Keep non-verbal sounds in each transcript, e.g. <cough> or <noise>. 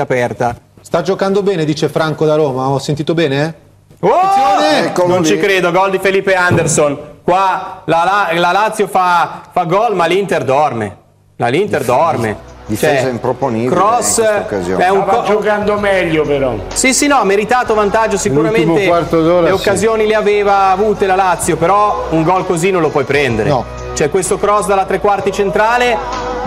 aperta. Sta giocando bene, dice Franco da Roma. Ho sentito bene? Oh! Attenzione! Non ci credo, gol di Felipe Anderson. Qua la, la- la Lazio fa, fa gol, ma l'Inter dorme. La l'Inter dorme. difesa Cioè, improponibile Cross in è un Stava co- giocando meglio però. Sì, sì, no, meritato vantaggio sicuramente. L'ultimo quarto d'ora, Le sì. occasioni le aveva avute la Lazio, però un gol così non lo puoi prendere. No. C'è questo cross dalla tre quarti centrale,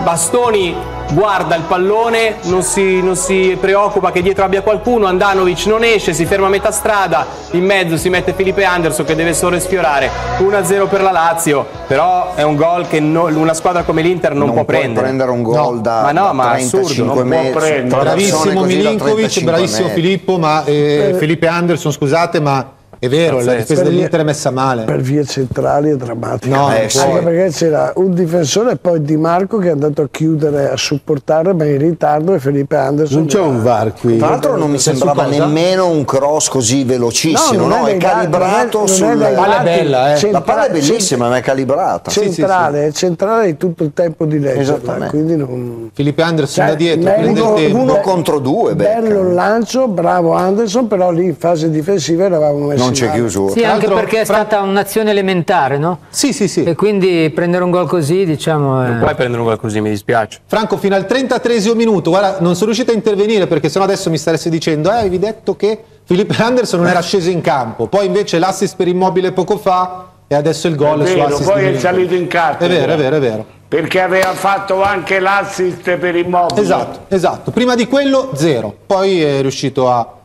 Bastoni guarda il pallone, non si, non si preoccupa che dietro abbia qualcuno, Andanovic non esce, si ferma a metà strada, in mezzo si mette Felipe Anderson che deve solo sfiorare 1-0 per la Lazio, però è un gol che no- una squadra come l'Inter non, non può puoi prendere. un gol da, Ma no, da ma 35 assurdo, non può metri, prendere. Bravissimo Milinkovic, 35 bravissimo metri. Filippo, ma, eh, Felipe Anderson, scusate, ma è vero, la Pazzesco. difesa Per dell'Inter è messa male. per vie centrali è drammatica. No, Eh, sì. Anche perché c'era un difensore e poi Di Marco che è andato a chiudere, a supportare, ma in ritardo e Felipe Anderson. Non c'è un VAR qui. Tra l'altro non mi sembrava cosa? nemmeno un cross così velocissimo, no? non È calibrato non è- sul... non è dai La palla è bella, eh. La palla è centra- bellissima, ma è calibrata. Sì, sì, Centrale, centrale di tutto il tempo di leggerla, Esattamente. quindi non... Felipe Anderson Cioè, da dietro, merito- prende il tempo. uno Be- contro due. Bello il lancio, bravo Anderson, però lì in fase difensiva eravamo messi Non c'è chiusura. Sì, anche perché è Fra- stata un'azione elementare, no? Sì, sì, sì. E quindi prendere un gol così, diciamo... Non è- puoi prendere un gol così, mi dispiace. Franco, fino al 33 minuto, guarda, non sono riuscito a intervenire perché sennò adesso mi staresti dicendo, eh, avevi detto che Felipe Anderson non era sceso in campo, poi invece l'assist per immobile poco fa e adesso il gol È su vero, assist poi di è salito in cattedra. È vero, è vero, è vero. Perché aveva fatto anche l'assist per immobile. Esatto, esatto. Prima di quello zero, poi è riuscito a,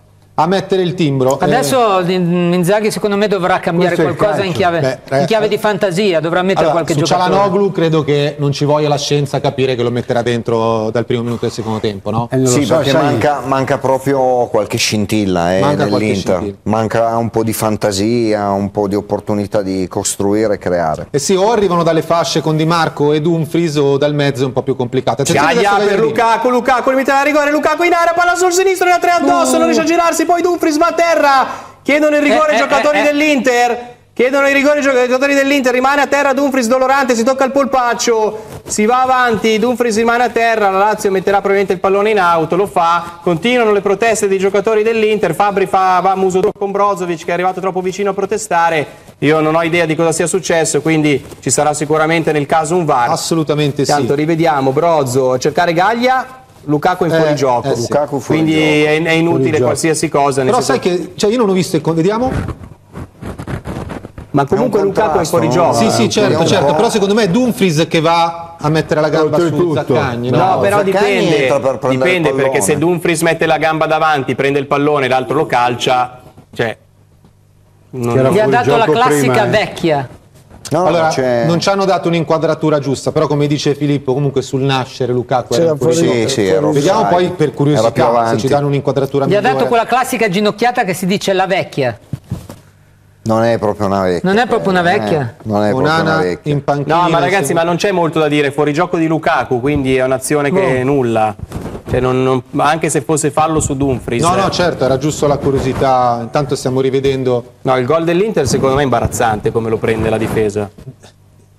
a mettere il timbro. Eh, Adesso Inzaghi secondo me dovrà cambiare qualcosa in chiave, Beh, eh, in chiave di fantasia, dovrà mettere allora, qualche su giocatore. Cialanoglu credo che non ci voglia la scienza a capire che lo metterà dentro dal primo minuto del secondo tempo, no? Eh, Sì, so, perché manca, manca proprio qualche scintilla eh, Manca qualche nell'Inter. scintilla. Manca un po' di fantasia, un po' di opportunità di costruire e creare. E sì, o arrivano dalle fasce con Di Marco e Dumfries o dal mezzo è un po' più complicato. Adesso per. Lukaku, Lukaku limita la rigore, Lukaku in area, palla sul sinistro, ne ha tre addosso, non riesce a girarsi, poi Dumfries va a terra, chiedono il rigore Eh, i eh, giocatori eh, eh. dell'Inter, chiedono il rigore i giocatori dell'Inter, rimane a terra Dumfries dolorante, si tocca il polpaccio, si va avanti, Dumfries rimane a terra, la Lazio metterà probabilmente il pallone in auto, lo fa, continuano le proteste dei giocatori dell'Inter, Fabri fa, va a muso con Brozovic che è arrivato troppo vicino a protestare, io non ho idea di cosa sia successo, quindi ci sarà sicuramente nel caso un VAR. Assolutamente sì. Tanto rivediamo. Brozzo a cercare Gaglia, Lukaku in Eh, fuorigioco. eh sì. Lukaku fuori Quindi gioco. è, è inutile qualsiasi cosa. Però sai che cioè io non ho visto il con- vediamo? Ma comunque È un Lukaku è in fuorigioco. no? Sì, Eh, sì, un certo, certo, però secondo me è Dumfries che va a mettere la gamba su. Zaccagni, no? No, però Zaccagni dipende, per dipende perché se Dumfries mette la gamba davanti, prende il pallone l'altro lo calcia, cioè... non- Gli ha fuori dato la gioco classica prima, eh. vecchia. No, Allora, c'è- non ci hanno dato un'inquadratura giusta, però come dice Filippo, comunque sul nascere Lukaku era in fuori fuori-. Sì, sì, era Vediamo poi per curiosità se ci danno un'inquadratura Gli ha migliore. dato quella classica ginocchiata che si dice la vecchia. Non è proprio una vecchia. Non è proprio una vecchia? Eh, non è proprio una vecchia. in panchina. No, ma ragazzi, ma non c'è molto da dire, fuori gioco di Lukaku, quindi è un'azione che è nulla. Cioè, non- non- ma anche se fosse fallo su Dumfries. No, no, certo, era giusto la curiosità. Intanto stiamo rivedendo. No, il gol dell'Inter secondo me è imbarazzante come lo prende la difesa.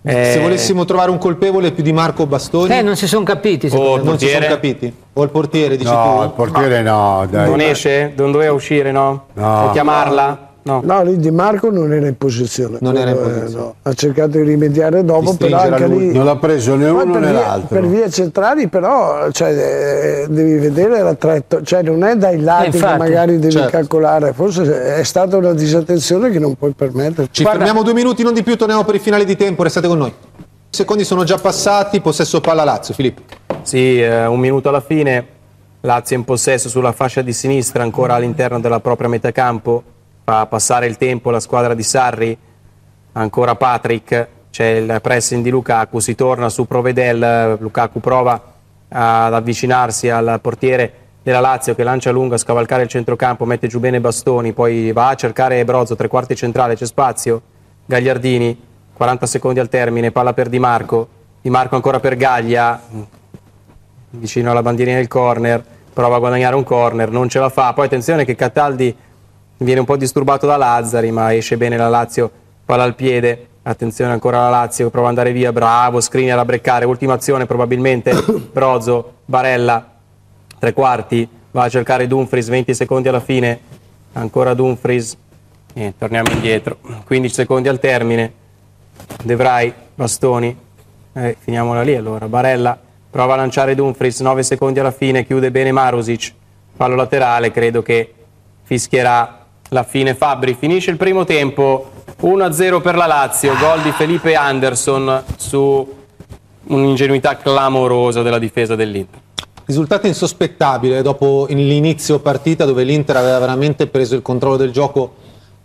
Se Eh, volessimo trovare un colpevole più di Marco Bastoni, Eh, non si sono capiti. Oh, me. non si sono capiti. O il portiere, dici No, tu? il portiere no, dai. Non esce? Non doveva uscire, no? No. Puoi chiamarla? No. No, lì Di Marco non era in posizione. Non era in eh, posizione. no. Ha cercato di rimediare dopo, Di però anche lì... Non l'ha preso né uno né via, l'altro. per vie centrali però cioè, eh, devi vedere la traiettoria, cioè non è dai lati Eh, che infatti. magari devi Certo. calcolare, forse è stata una disattenzione che non puoi permetterti. Ci Guarda- fermiamo due minuti, non di più, torniamo per i finali di tempo, restate con noi. I secondi sono già passati, possesso palla Lazio, Filippo. Sì, eh, un minuto alla fine, Lazio in possesso sulla fascia di sinistra, ancora all'interno della propria metà campo, fa passare il tempo la squadra di Sarri, ancora Patrick, c'è il pressing di Lukaku, si torna su Provedel, Lukaku prova ad avvicinarsi al portiere della Lazio che lancia lungo a scavalcare il centrocampo, mette giù bene Bastoni, poi va a cercare Brozzo, tre quarti centrale, c'è spazio, Gagliardini, 40 secondi al termine, palla per Di Marco, Di Marco ancora per Gaglia, vicino alla bandierina del corner, prova a guadagnare un corner, non ce la fa. Poi attenzione che Cataldi viene un po' disturbato da Lazzari, ma esce bene la Lazio, palla al piede. Attenzione ancora la Lazio, prova ad andare via, bravo, Skriniar a breccare, ultima azione probabilmente, <coughs> Brozzo, Barella, tre quarti, va a cercare Dumfries 20 secondi alla fine, ancora Dumfries, e torniamo indietro, 15 secondi al termine, De Vrij, Bastoni, eh, finiamola lì allora, Barella prova a lanciare Dumfries, 9 secondi alla fine, chiude bene Marusic, fallo laterale, credo che fischierà la fine Fabri, finisce il primo tempo, 1-0 per la Lazio, gol di Felipe Anderson su un'ingenuità clamorosa della difesa dell'Inter. Risultato insospettabile dopo l'inizio partita dove l'Inter aveva veramente preso il controllo del gioco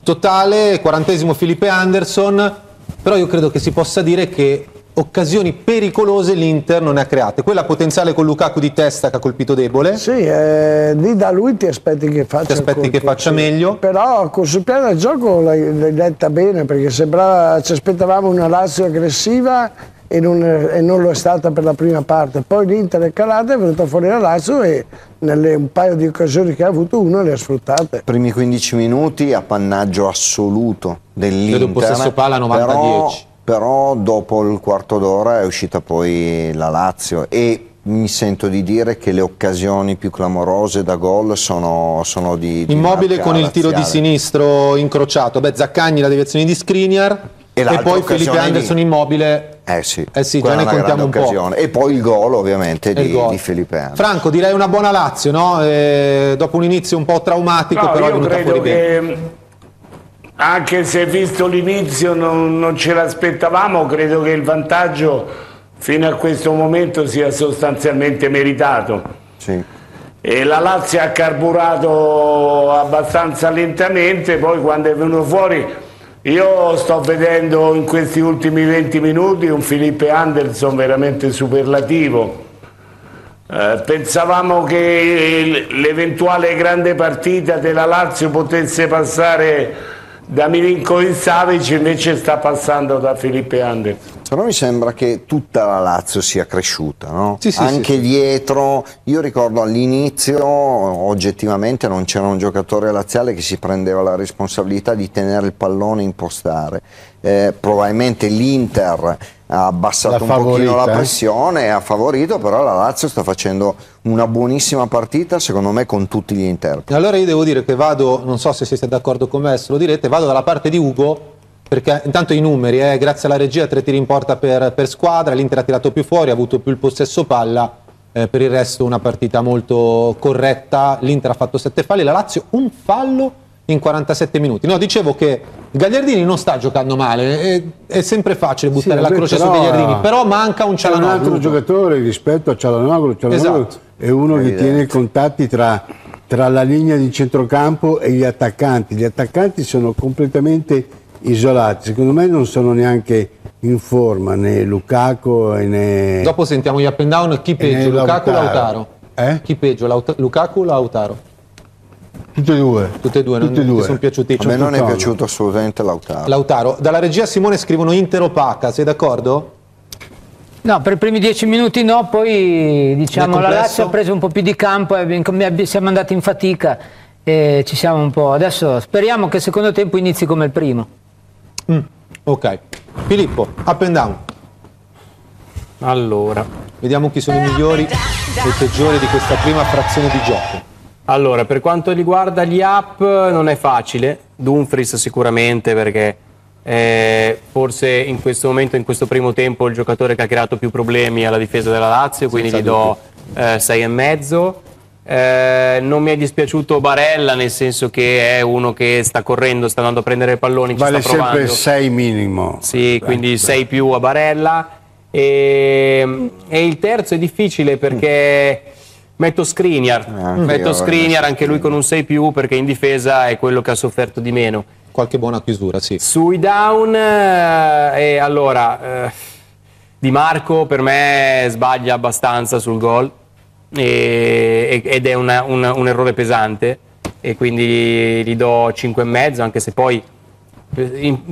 totale, quarantesimo Felipe Anderson, però io credo che si possa dire che occasioni pericolose l'Inter non ne ha create. Quella potenziale con Lukaku di testa che ha colpito debole, Sì, eh, lì da lui ti aspetti che faccia aspetti colpo, che faccia sì. meglio? Però con- sul piano del gioco l'hai, l'hai detta bene perché sembrava ci aspettavamo una Lazio aggressiva e non, e non lo è stata per la prima parte. Poi l'Inter è calata, è venuta fuori la Lazio e nelle un paio di occasioni che ha avuto uno le ha sfruttate. primi 15 minuti appannaggio assoluto dell'Inter. Vedo possesso palla 90-10. Però, dopo il quarto d'ora è uscita poi la Lazio e mi sento di dire che le occasioni più clamorose da gol sono, sono di, di immobile con il tiro di sinistro incrociato, beh Zaccagni la deviazione di Skriniar E e, poi Felipe occasione di- Anderson immobile. Eh sì, Eh sì, già ne contiamo un po'. occasione. E poi il gol ovviamente di, gol. di Felipe Anderson. Franco, direi una buona Lazio, no? Eh, dopo un inizio un po' traumatico, No, però è venuta credo fuori bene. che anche se visto l'inizio non, non ce l'aspettavamo, credo che il vantaggio fino a questo momento sia sostanzialmente meritato. Sì. E la Lazio ha carburato abbastanza lentamente, poi quando è venuto fuori io sto vedendo in questi ultimi 20 minuti un Felipe Anderson veramente superlativo. Eh, pensavamo che l'eventuale grande partita della Lazio potesse passare da Milinkovic Savic, invece sta passando da Felipe Anderson. Però mi sembra che tutta la Lazio sia cresciuta, no? Sì, sì, anche sì, dietro. Io ricordo all'inizio, oggettivamente, non c'era un giocatore laziale che si prendeva la responsabilità di tenere il pallone e impostare. Eh, probabilmente l'Inter ha abbassato un pochino la eh? pressione e ha favorito, però la Lazio sta facendo una buonissima partita, secondo me, con tutti gli interpreti. Allora io devo dire che vado, non so se siete d'accordo con me, se lo direte, vado dalla parte di Ugo, perché intanto i numeri, eh, grazie alla regia, tre tiri in porta per, per squadra, l'Inter ha tirato più fuori, ha avuto più il possesso palla, eh, per il resto una partita molto corretta, l'Inter ha fatto sette falli, la Lazio un fallo in 47 minuti. No, dicevo che Gagliardini non sta giocando male, è, è sempre facile buttare Sì, la croce su però, Gagliardini, però manca un C'è un altro Cialanoglu. giocatore rispetto a Cialanoglu. Cialanoglu Esatto. è uno che Evidente. tiene i contatti tra, tra la linea di centrocampo e gli attaccanti. Gli attaccanti sono completamente isolati. Secondo me non sono neanche in forma né Lukaku né... Dopo sentiamo gli up and down, chi peggio, Lukaku o Lautaro. Lautaro? Eh? Chi peggio, Laut- Lukaku o Lautaro? Tutti e due. Tutte e due, non Tutti e ti due. sono piaciuti? A me non è piaciuto assolutamente Lautaro. Lautaro, dalla regia Simone scrivono Inter opaca, sei d'accordo? No, per i primi dieci minuti no, poi diciamo la? Lazio ha preso un po' più di campo e siamo andati in fatica e ci siamo un po'. Adesso speriamo che il secondo tempo inizi come il primo. Mm, ok. Filippo, up and down. Allora, Vediamo chi sono i migliori e i peggiori di questa prima frazione di gioco. Allora, per quanto riguarda gli up non è facile, Dumfries sicuramente perché è forse in questo momento, in questo primo tempo, il giocatore che ha creato più problemi alla difesa della Lazio, quindi Senza gli do eh, sei e mezzo. Eh, non mi è dispiaciuto Barella, nel senso che è uno che sta correndo, sta andando a prendere palloni, ci Vale sempre 6 minimo. Sì, quindi 6 più a Barella. E, e il terzo è difficile perché metto Skriniar. anche io metto Skriniar, anche lui con un 6 più perché in difesa è quello che ha sofferto di meno. Qualche buona chiusura, sì. Sui down, eh, e allora, eh, Di Marco per me sbaglia abbastanza sul gol e- ed è una- un, un errore pesante e quindi gli do 5,5 anche se poi eh,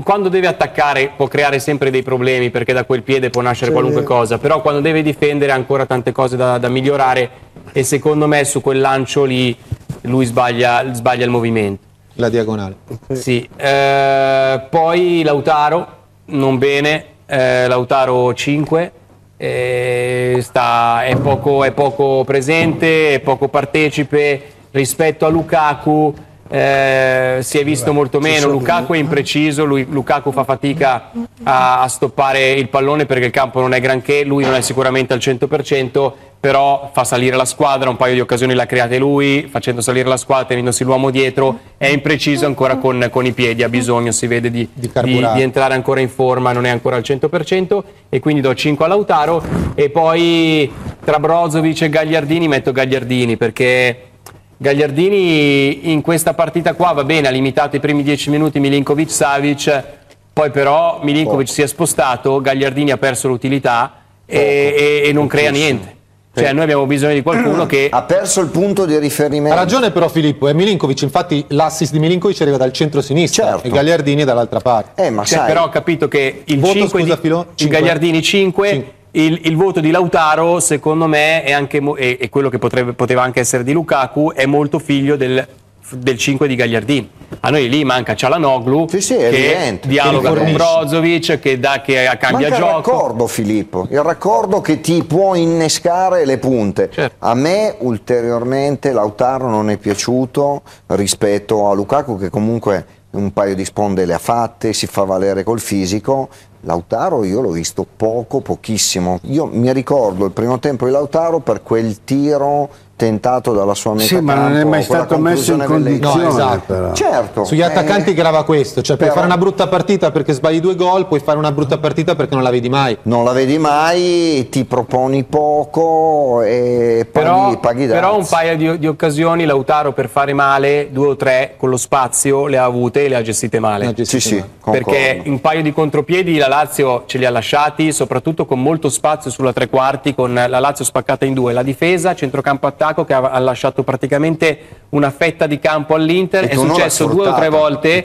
quando deve attaccare può creare sempre dei problemi perché da quel piede può nascere qualunque cosa, però quando deve difendere ha ancora tante cose da, da migliorare e secondo me su quel lancio lì lui sbaglia, sbaglia il movimento. La diagonale. Sì, eh, poi Lautaro, non bene, eh, Lautaro 5, eh, sta- è, poco, è poco presente, è poco partecipe rispetto a Lukaku. Eh, si è visto molto meno, Lukaku è impreciso, lui- Lukaku fa fatica a, a stoppare il pallone perché il campo non è granché, lui non è sicuramente al 100%, però fa salire la squadra, un paio di occasioni le ha create lui, facendo salire la squadra, tenendosi l'uomo dietro, è impreciso ancora con, con i piedi, ha bisogno, si vede di, di, carburare. di entrare ancora in forma, non è ancora al 100% e quindi do 5 a Lautaro e poi tra Brozovic e Gagliardini metto Gagliardini perché Gagliardini in questa partita qua va bene, ha limitato i primi 10 minuti Milinkovic-Savic, poi però Milinkovic si è spostato, Gagliardini ha perso l'utilità e, e- e non crea niente. Cioè noi abbiamo bisogno di qualcuno <clears throat> che Ha perso il punto di riferimento. Ha ragione però Filippo, è Milinkovic, infatti l'assist di Milinkovic arriva dal centro-sinistra Certo. e Gagliardini è dall'altra parte. Eh, ma Cioè, sai, però ho capito che il Voto, 5 scusa, di, Filo? il Cinque? Gagliardini 5, Cinque. Il, il voto di Lautaro secondo me è anche e, e quello che potrebbe- poteva anche essere di Lukaku è molto figlio del, del 5 di Gagliardini. A noi lì manca Cialanoglu Sì, sì, che evidente. dialoga Che con. Brozovic che, dà, che cambia Manca il gioco. raccordo Filippo, il raccordo che ti può innescare le punte. Certo. A me ulteriormente Lautaro non è piaciuto rispetto a Lukaku che comunque un paio di sponde le ha fatte, si fa valere col fisico. Lautaro io l'ho visto poco, pochissimo. Io mi ricordo il primo tempo di Lautaro per quel tiro tentato dalla sua metà Sì, ma non è mai stato messo in condizione. No, esatto. però. Certo. Sugli eh, attaccanti grava questo, cioè puoi però- fare una brutta partita perché sbagli due gol, puoi fare una brutta partita perché non la vedi mai. non la vedi mai, ti proponi poco e paghi, Però, paghi però un paio di, di occasioni Lautaro per fare male, due o tre con lo spazio le ha avute e le ha gestite male. Ha gestite Sì, sì, male. concordo. perché un paio di contropiedi la Lazio ce li ha lasciati, soprattutto con molto spazio sulla tre quarti, con la Lazio spaccata in due. La difesa, centrocampo attacco, che ha, ha lasciato praticamente una fetta di campo all'Inter. È successo due o tre volte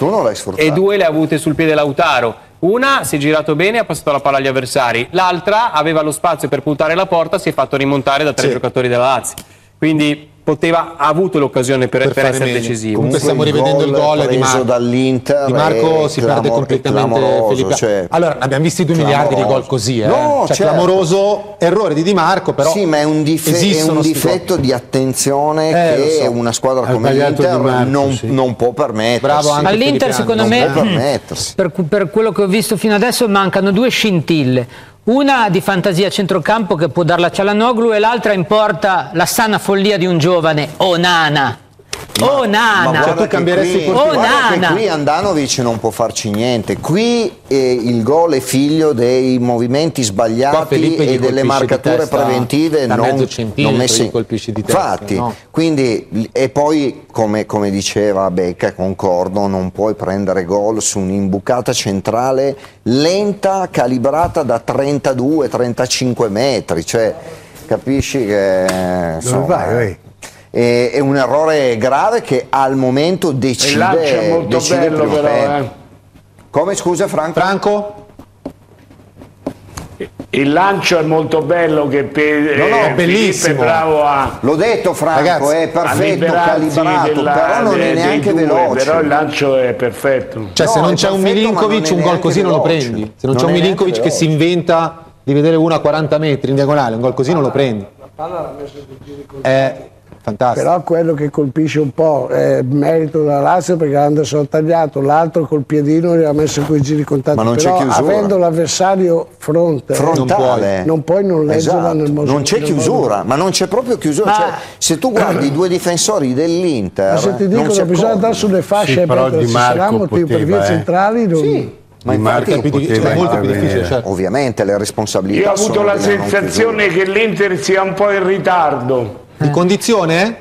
E e due le ha avute sul piede Lautaro. Una si è girato bene e ha passato la palla agli avversari, l'altra aveva lo spazio per puntare la porta, si è fatto rimontare da tre Sì. giocatori della Lazio. Quindi poteva, ha avuto l'occasione per, Per per essere meglio. decisivo. Comunque stiamo rivedendo il gol di Marco. dall'Inter Di Marco si perde clamor- completamente clamoroso, cioè, allora, abbiamo visti due miliardi di gol così, eh? No, cioè, certo. clamoroso errore di Di Marco, però sì, ma è un, dife- è un difetto di attenzione Eh, che so. una squadra Ha come l'Inter Marco, non, sì. non può permettersi. Bravo anche All'Inter secondo non me può permettersi. per, per quello che ho visto fino adesso mancano due scintille. Una di fantasia centrocampo che può darla Cialanoglu e l'altra in porta la sana follia di un giovane Onana. Onana. guarda tu che cambieresti qui, che Onana. qui Andanovic non può farci niente. Qui eh, il gol è figlio dei movimenti sbagliati e delle marcature preventive non, non messe Infatti, no? quindi e poi come, come diceva Becca, concordo, non puoi prendere gol su un'imbucata centrale lenta, calibrata da 32-35 metri, cioè capisci che Dove insomma, vai? vai? È, è un errore grave che al momento Il lancio è decide, molto decide bello però, eh. Come scusa Franco? Franco? Il lancio è molto bello che per, No, no, eh, bellissimo. è bravo a, L'ho detto Franco, Ragazzi, è perfetto, calibrato, della- però non de- è neanche due, veloce. Però il lancio è perfetto. Cioè, No, se non c'è un perfetto, non Milinkovic, un gol così non lo veloce. prendi. Se non, Non c'è un Milinkovic che si veloce. inventa di vedere uno a 40 metri in diagonale, un gol così non lo prendi. È fantastico. Però quello che colpisce un po' è merito della Lazio perché Anderson ha tagliato, l'altro col piedino gli ha messo quei giri contatti. Ma non c'è Però chiusura. avendo l'avversario fronte, frontale. non puoi non leggerla Esatto. nel modo- Non c'è chiusura, modo- ma non c'è proprio chiusura. Ma- Cioè, se tu guardi i due difensori dell'Inter, Ma se ti non dicono si bisogna andare sulle fasce Sì, perché ci sarà motivo per vie eh. centrali. Non... Sì, ma infatti Capito? poteva È molto più difficile, intervenire. certo. ovviamente le responsabilità Io ho avuto la sensazione che l'Inter sia un po' in ritardo. Di condizione?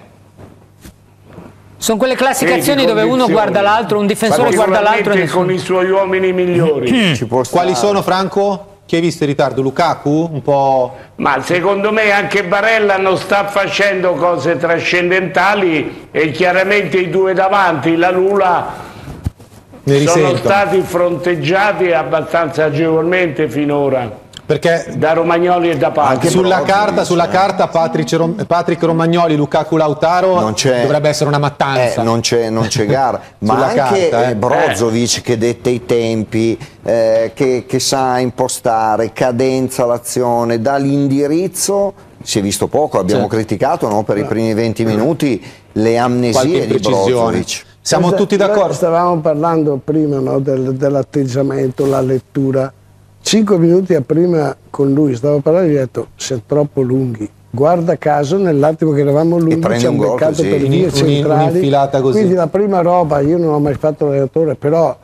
Sono quelle classiche Sì, di azioni dove uno guarda l'altro, un difensore guarda l'altro e con nessuno. i suoi uomini migliori. Ci può Quali sono, Franco? Chi hai visto in ritardo? Lukaku? Un po'... Ma secondo me anche Barella non sta facendo cose trascendentali e chiaramente i due davanti, la Lula, sono stati fronteggiati abbastanza agevolmente finora. Perché da Romagnoli e da Patrick. sulla, carta, sulla eh. carta Patrick, Rom- Patrick Romagnoli, Lukaku Lautaro Non c'è- dovrebbe essere una mattanza. Eh, non, c'è, non c'è gara, <laughs> ma Sulla anche carta, eh. eh, Brozovic che detta i tempi, eh, che, che sa impostare, cadenza l'azione, dà l'indirizzo, si è visto poco, abbiamo Sì. criticato no, per i primi 20 minuti le amnesie di. Brozovic. Siamo tutti d'accordo? Stavamo parlando prima no, del- dell'atteggiamento, la lettura. Cinque minuti a prima con lui stavo parlando e gli ho detto siete troppo lunghi. Guarda caso nell'attimo che eravamo lunghi ci ha un gol beccato così. per Un- vie centrali. Quindi la prima roba, io non ho mai fatto l'allenatore, però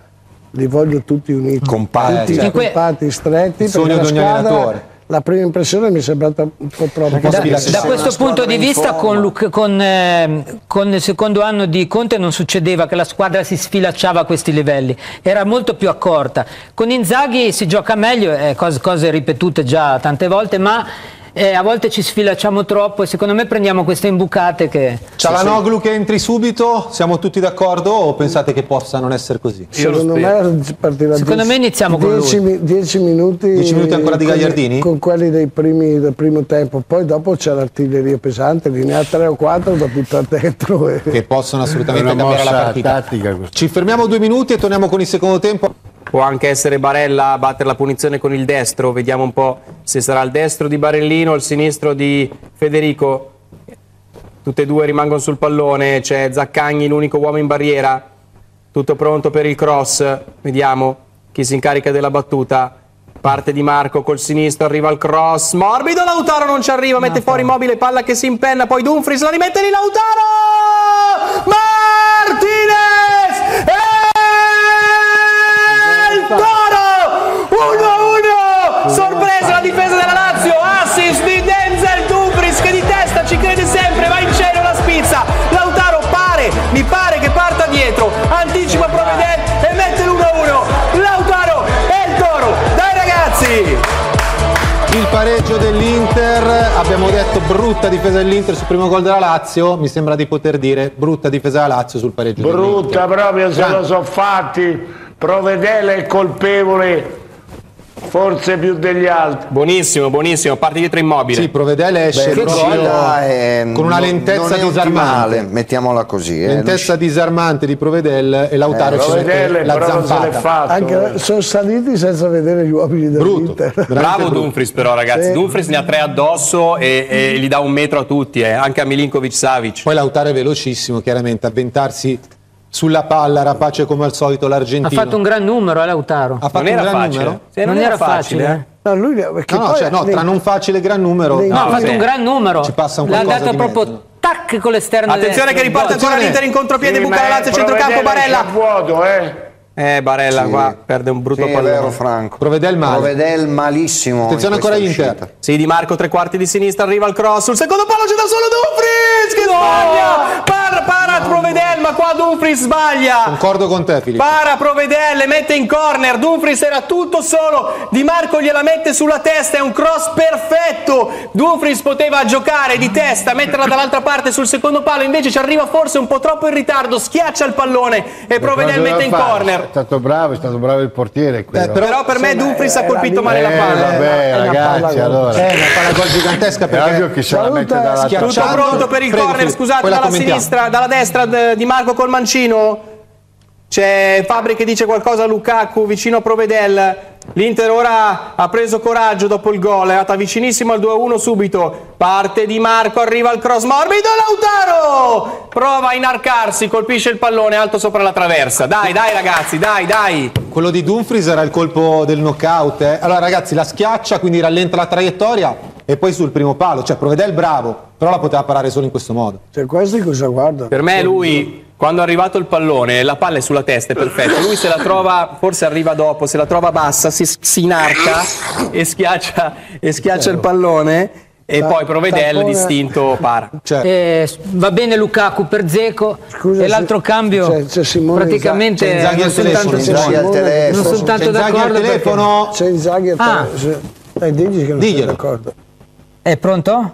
li voglio tutti uniti. Compatti. Tutti In que- compatti, stretti. Il sogno di ogni allenatore. La prima impressione mi è sembrata un po' troppo. Da, da questo punto di vista con, Luc- con, ehm, con il secondo anno di Conte non succedeva che la squadra si sfilacciava a questi livelli, era molto più accorta. Con Inzaghi si gioca meglio, eh, cose, cose ripetute già tante volte, ma eh, a volte ci sfilacciamo troppo e secondo me prendiamo queste imbucate che... Cialanoglu che entri subito, siamo tutti d'accordo o pensate che possa non essere così? Secondo me partirà Secondo dieci- me iniziamo con dieci, lui. mi- dieci minuti. Dieci minuti ancora di Gagliardini? Con quelli dei primi, del primo tempo, poi dopo c'è l'artiglieria pesante, linea 3 o 4 da buttare dentro. E... Che possono assolutamente cambiare la partita. tattica. Ci fermiamo due minuti e torniamo con il secondo tempo. Può anche essere Barella a battere la punizione con il destro, vediamo un po' se sarà il destro di Barellino o il sinistro di Federico. Tutte e due rimangono sul pallone, c'è Zaccagni, l'unico uomo in barriera. Tutto pronto per il cross, vediamo chi si incarica della battuta. Parte di Marco col sinistro, arriva il cross, morbido Lautaro non ci arriva, mette fuori mobile, palla che si impenna, poi Dumfries la rimette lì Lautaro! Martinez! E il Toro! 1-1! Sorpresa la difesa della Lazio, assist di Denzel Dumfries che di testa ci crede sempre, va in cielo la spizza. Lautaro pare, mi pare che parta dietro, anticipa Provedel e mette l'1-1. Lautaro e il Toro, dai ragazzi! Il pareggio dell'Inter, abbiamo detto brutta difesa dell'Inter sul primo gol della Lazio, mi sembra di poter dire brutta difesa della Lazio sul pareggio Brutta dell'Inter. proprio se Grande. lo so fatti. Provedele è colpevole forse più degli altri. Buonissimo, buonissimo, parte dietro immobile. Sì, Provedele esce Beh, è- con una non- lentezza non disarmante. mettiamola così. eh. Lentezza disarmante di Provedel e Lautaro Eh, ci Provedele mette la non zampata. fatto. Anche, eh. sono saliti senza vedere gli uomini Brutto. dell'Inter. Bravo Dumfries però ragazzi, Sì. Dumfries ne ha tre addosso e, e gli dà un metro a tutti, eh, anche a Milinkovic Savic. Poi Lautaro è velocissimo, chiaramente, avventarsi sulla palla, rapace come al solito Ha l'argentino. fatto un gran numero eh, Lautaro. Ha fatto non un era gran facile. numero? Sì, Non era facile, eh. No, lui, perché No, no, poi cioè, no, le- tra non facile e gran numero. le- No, ha fatto sì. un gran numero. Ci passa un L'ha dato proprio tac con l'esterno Attenzione che destro. riporta Gol. ancora l'Inter in contropiede, Sì, buca la Lazio, centrocampo Barella. vuoto, eh. Eh, Barella Sì. qua perde un brutto Sì, è pallone. vero Franco. Provedel male. Provedel malissimo. Attenzione in ancora Inter. uscita. Sì, Di Marco tre quarti di sinistra, arriva il cross, sul secondo palo c'è da solo Dumfries che sbaglia! Para, para Provedel, ma qua Dumfries sbaglia! Concordo con te, Filippo. Para Provedel, le mette in corner, Dumfries era tutto solo, Di Marco gliela mette sulla testa, è un cross perfetto, Dumfries poteva giocare di testa, metterla dall'altra parte sul secondo palo, invece ci arriva forse un po' troppo in ritardo, schiaccia il pallone e Provedel mette in fare? corner. È stato bravo, è stato bravo il portiere. quello. Però per me Dumfries ha eh, colpito male la eh, palla. vabbè, È ragazzi, palla allora. È una palla gol gigantesca È ovvio perché che se la mette dalla Tutto pronto per il Prego, corner, scusate, dalla commentiamo. sinistra, dalla destra di Marco col mancino. C'è Fabri che dice qualcosa a Lukaku vicino a Provedel. L'Inter ora ha preso coraggio dopo il gol, è andata vicinissimo al 2-1 subito. Parte di Marco, arriva il cross morbido Lautaro! Prova a inarcarsi, colpisce il pallone alto sopra la traversa. Dai, dai ragazzi, dai, dai. quello di Dumfries era il colpo del knockout. eh. Allora ragazzi, la schiaccia, quindi rallenta la traiettoria e poi sul primo palo. Cioè Provedel bravo, però la poteva parare solo in questo modo. Cioè, questi cosa guardano? Per me lui, quando è arrivato il pallone, la palla è sulla testa, è perfetto. Lui se la trova, forse arriva dopo, se la trova bassa, si, si inarca e schiaccia, e schiaccia il pallone e Ta- poi Provedel tappone. distinto para. Cioè, Eh, va bene Lukaku per Zeco Scusa, e l'altro c'è- cambio c'è- c'è Simone praticamente c'è non al sono telefono, tanto, al telefono. non sono tanto C'è Inzaghi al d'accordo perché- telefono. C'è Inzaghi a Ah. te- se- Dai, digli che non sei Diglielo. d'accordo. È pronto?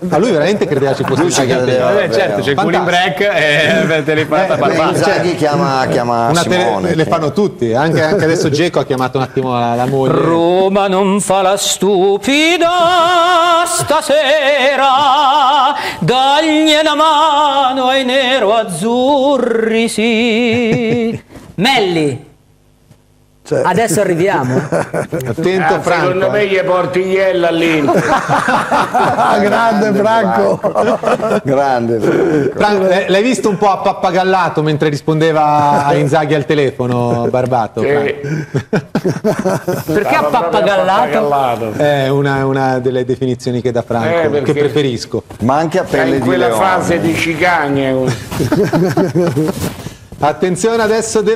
Ma lui veramente credeva ci fosse Inzaghi al credeva. Eh, certo, c'è il cooling break e telefonata Eh, barbata. Inzaghi chiama, chiama Una tele- Simone. le fanno tutti, anche, anche adesso Geco ha chiamato un attimo la, la moglie. Roma non fa la stupida stasera, dagli una mano ai nero azzurri sì. Melli, Cioè, adesso arriviamo. <laughs> Attento Ah, Franco. secondo me eh. gli porti Iella all'Inter. <laughs> Grande Franco. Grande. Franco. Franco, <laughs> l'hai l'hai visto un po' appappagallato mentre rispondeva a Inzaghi al telefono, Barbato? Franco? Perché appagallato. È una, una delle definizioni che da Franco, Eh, che preferisco. Ma anche a pelle in di quella leone. fase di cicagne. Attenzione adesso De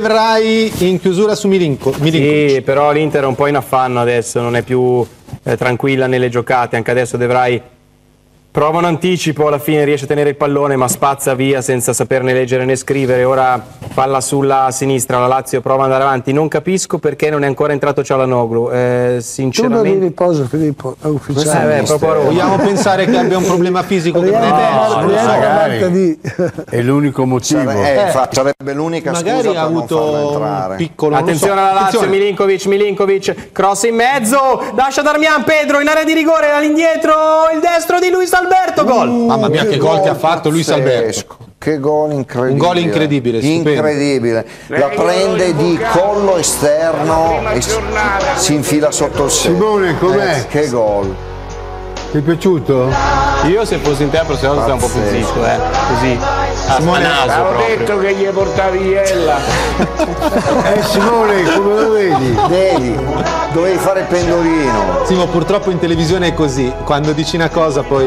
in chiusura su Milinko. Milinkovic. Sì, però l'Inter è un po' in affanno adesso, non è più eh, tranquilla nelle giocate, anche adesso dovrai prova un anticipo, alla fine riesce a tenere il pallone ma spazza via senza saperne leggere né scrivere, ora palla sulla sinistra, la Lazio prova ad andare avanti, non capisco perché non è ancora entrato Cialanoglu, eh, Tu non sinceramente... riposo Filippo, è Eh, ufficiale. beh, a Roma. Vogliamo pensare che abbia un problema fisico che non è magari. martedì. È l'unico motivo. Sare- eh, infatti, sarebbe l'unica scusa Magari per ha non farlo avuto un entrare. piccolo lo so. Attenzione alla Lazio, Attenzione. Milinkovic, Milinkovic, cross in mezzo, lascia Darmian, Pedro in area di rigore, all'indietro, il destro di Luis Alberto, gol! Mamma mia che gol che ha fatto Luis Alberto. Che gol incredibile. Un gol incredibile. Incredibile. La prende gol di collo esterno e si infila sotto il segno. Simone, com'è? Eh, che gol. Ti è piaciuto? Io se fossi in te la prossima volta sarei un po' più zitto, eh, così, a naso Avevo proprio. detto che gli portavi Iella. <laughs> Eh Simone, come lo vedi? Vedi, dovevi fare il pendolino. Sì, ma purtroppo in televisione è così. Quando dici una cosa poi...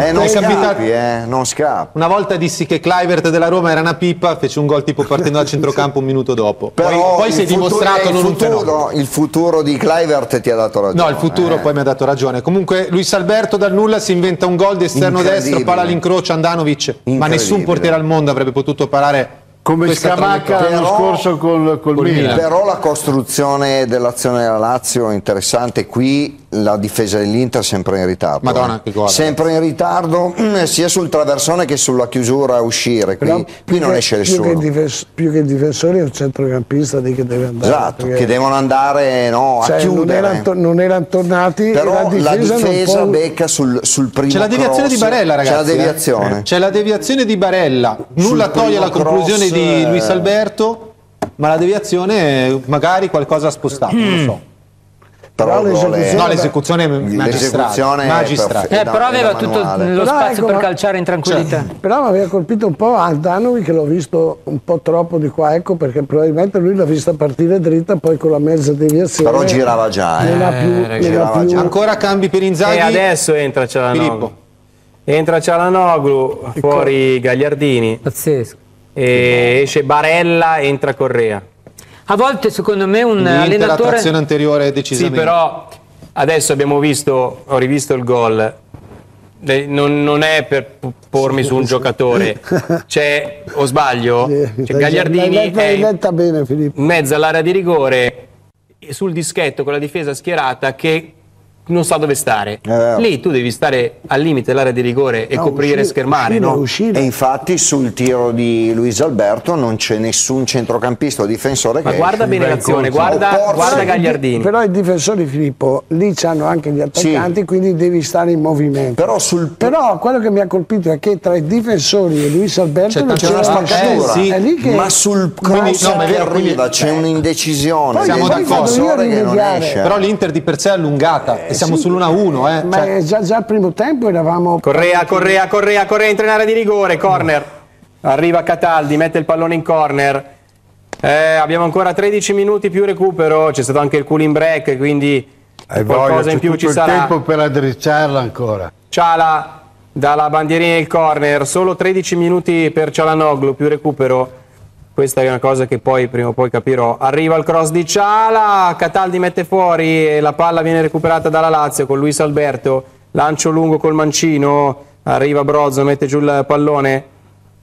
Eh, non È capitato- scappi, eh, non scappi. Una volta dissi che Clivert della Roma era una pippa, fece un gol tipo partendo dal <laughs> centrocampo un minuto dopo. Poi, Però poi il si è futuro- dimostrato il non un fenomeno. futuro, il futuro di Clivert ti ha dato ragione. No, il futuro eh. poi mi ha dato ragione. Comunque Luis Alberto dal nulla si inventa un gol di esterno destro, palla all'incrocio, Andanovic. Ma nessun portiere al mondo avrebbe potuto parare Come Scamacca l'anno scorso col, col col Milan. Milan. Però la costruzione dell'azione della Lazio è interessante. Qui la difesa dell'Inter è sempre in ritardo. Madonna, eh. che gol, Sempre in ritardo mm, sia sul traversone che sulla chiusura a uscire. Qui, Però qui non che- esce più che, nessuno. difes- più che difensore è un centrocampista lì che deve andare. Esatto, che devono andare no, a cioè, non, chiudere. erano, to- non erano tornati Però la difesa, non può- becca sul, sul primo C'è la deviazione cross. di Barella, ragazzi. C'è la eh. deviazione. C'è la deviazione di Barella. Nulla Sul toglie alla primo conclusione cross, di eh. Luis Alberto, ma la deviazione eh, magari qualcosa ha spostato, non lo so. Però Però l'esecuzione- No, l'esecuzione è magistrale. Magistrale. perfetta. Eh, però aveva tutto lo Però spazio ecco, per calciare in tranquillità. Però mi aveva colpito un po' Andanovi che l'ho visto un po' troppo di qua, ecco perché probabilmente lui l'ha vista partire dritta poi con la mezza deviazione. Però girava già, eh. Più, ha girava più- già. Ancora cambi per Inzaghi. E adesso entra Cialanoglu. Entra Cialanoglu, fuori Gagliardini, Pazzesco. e esce Barella, entra Correa. A volte secondo me un L'Inter allenatore... trazione anteriore Sì, decisamente. però adesso abbiamo visto, ho rivisto il gol. Non, non è per pormi su un giocatore, <laughs> c'è, o sbaglio, Sì, c'è l'hai- Gagliardini è bene Filippo. in mezzo all'area di rigore sul dischetto con la difesa schierata che non sa dove stare. vero. Lì tu devi stare al limite dell'area di rigore e No, coprire e uscire- schermare, uscire, no? uscire. E infatti sul tiro di Luis Alberto non c'è nessun centrocampista o difensore Ma che guarda bene l'azione, guarda, guarda Gagliardini. Però i difensori Filippo lì c'hanno anche gli attaccanti, quindi devi stare in movimento. Però sul Però quello che mi ha colpito è che tra i difensori e Luis Alberto C'è non tanta c'è una spaccatura, Eh, sì. È lì che ma sul cross no, che arriva c'è un'indecisione. Poi- Siamo d'accordo. Però l'Inter di per sé è allungata e siamo sì. sull'1-1. Eh. ma Cioè, è già, già al primo tempo eravamo Correa, Correa, Correa, Correa entra in area di rigore, corner. Arriva Cataldi, mette il pallone in corner. Eh, abbiamo ancora 13 minuti più recupero, c'è stato anche il cooling break, quindi Hai qualcosa voglia, in c'è più ci il sarà. tempo per addrizzarla ancora. Ciala dalla bandierina del corner, solo 13 minuti per Cialanoglu, più recupero. Questa è una cosa che poi prima o poi capirò. Arriva il cross di Ciala, Cataldi mette fuori e la palla viene recuperata dalla Lazio con Luis Alberto. Lancio lungo col mancino, arriva Brozzo, mette giù il pallone.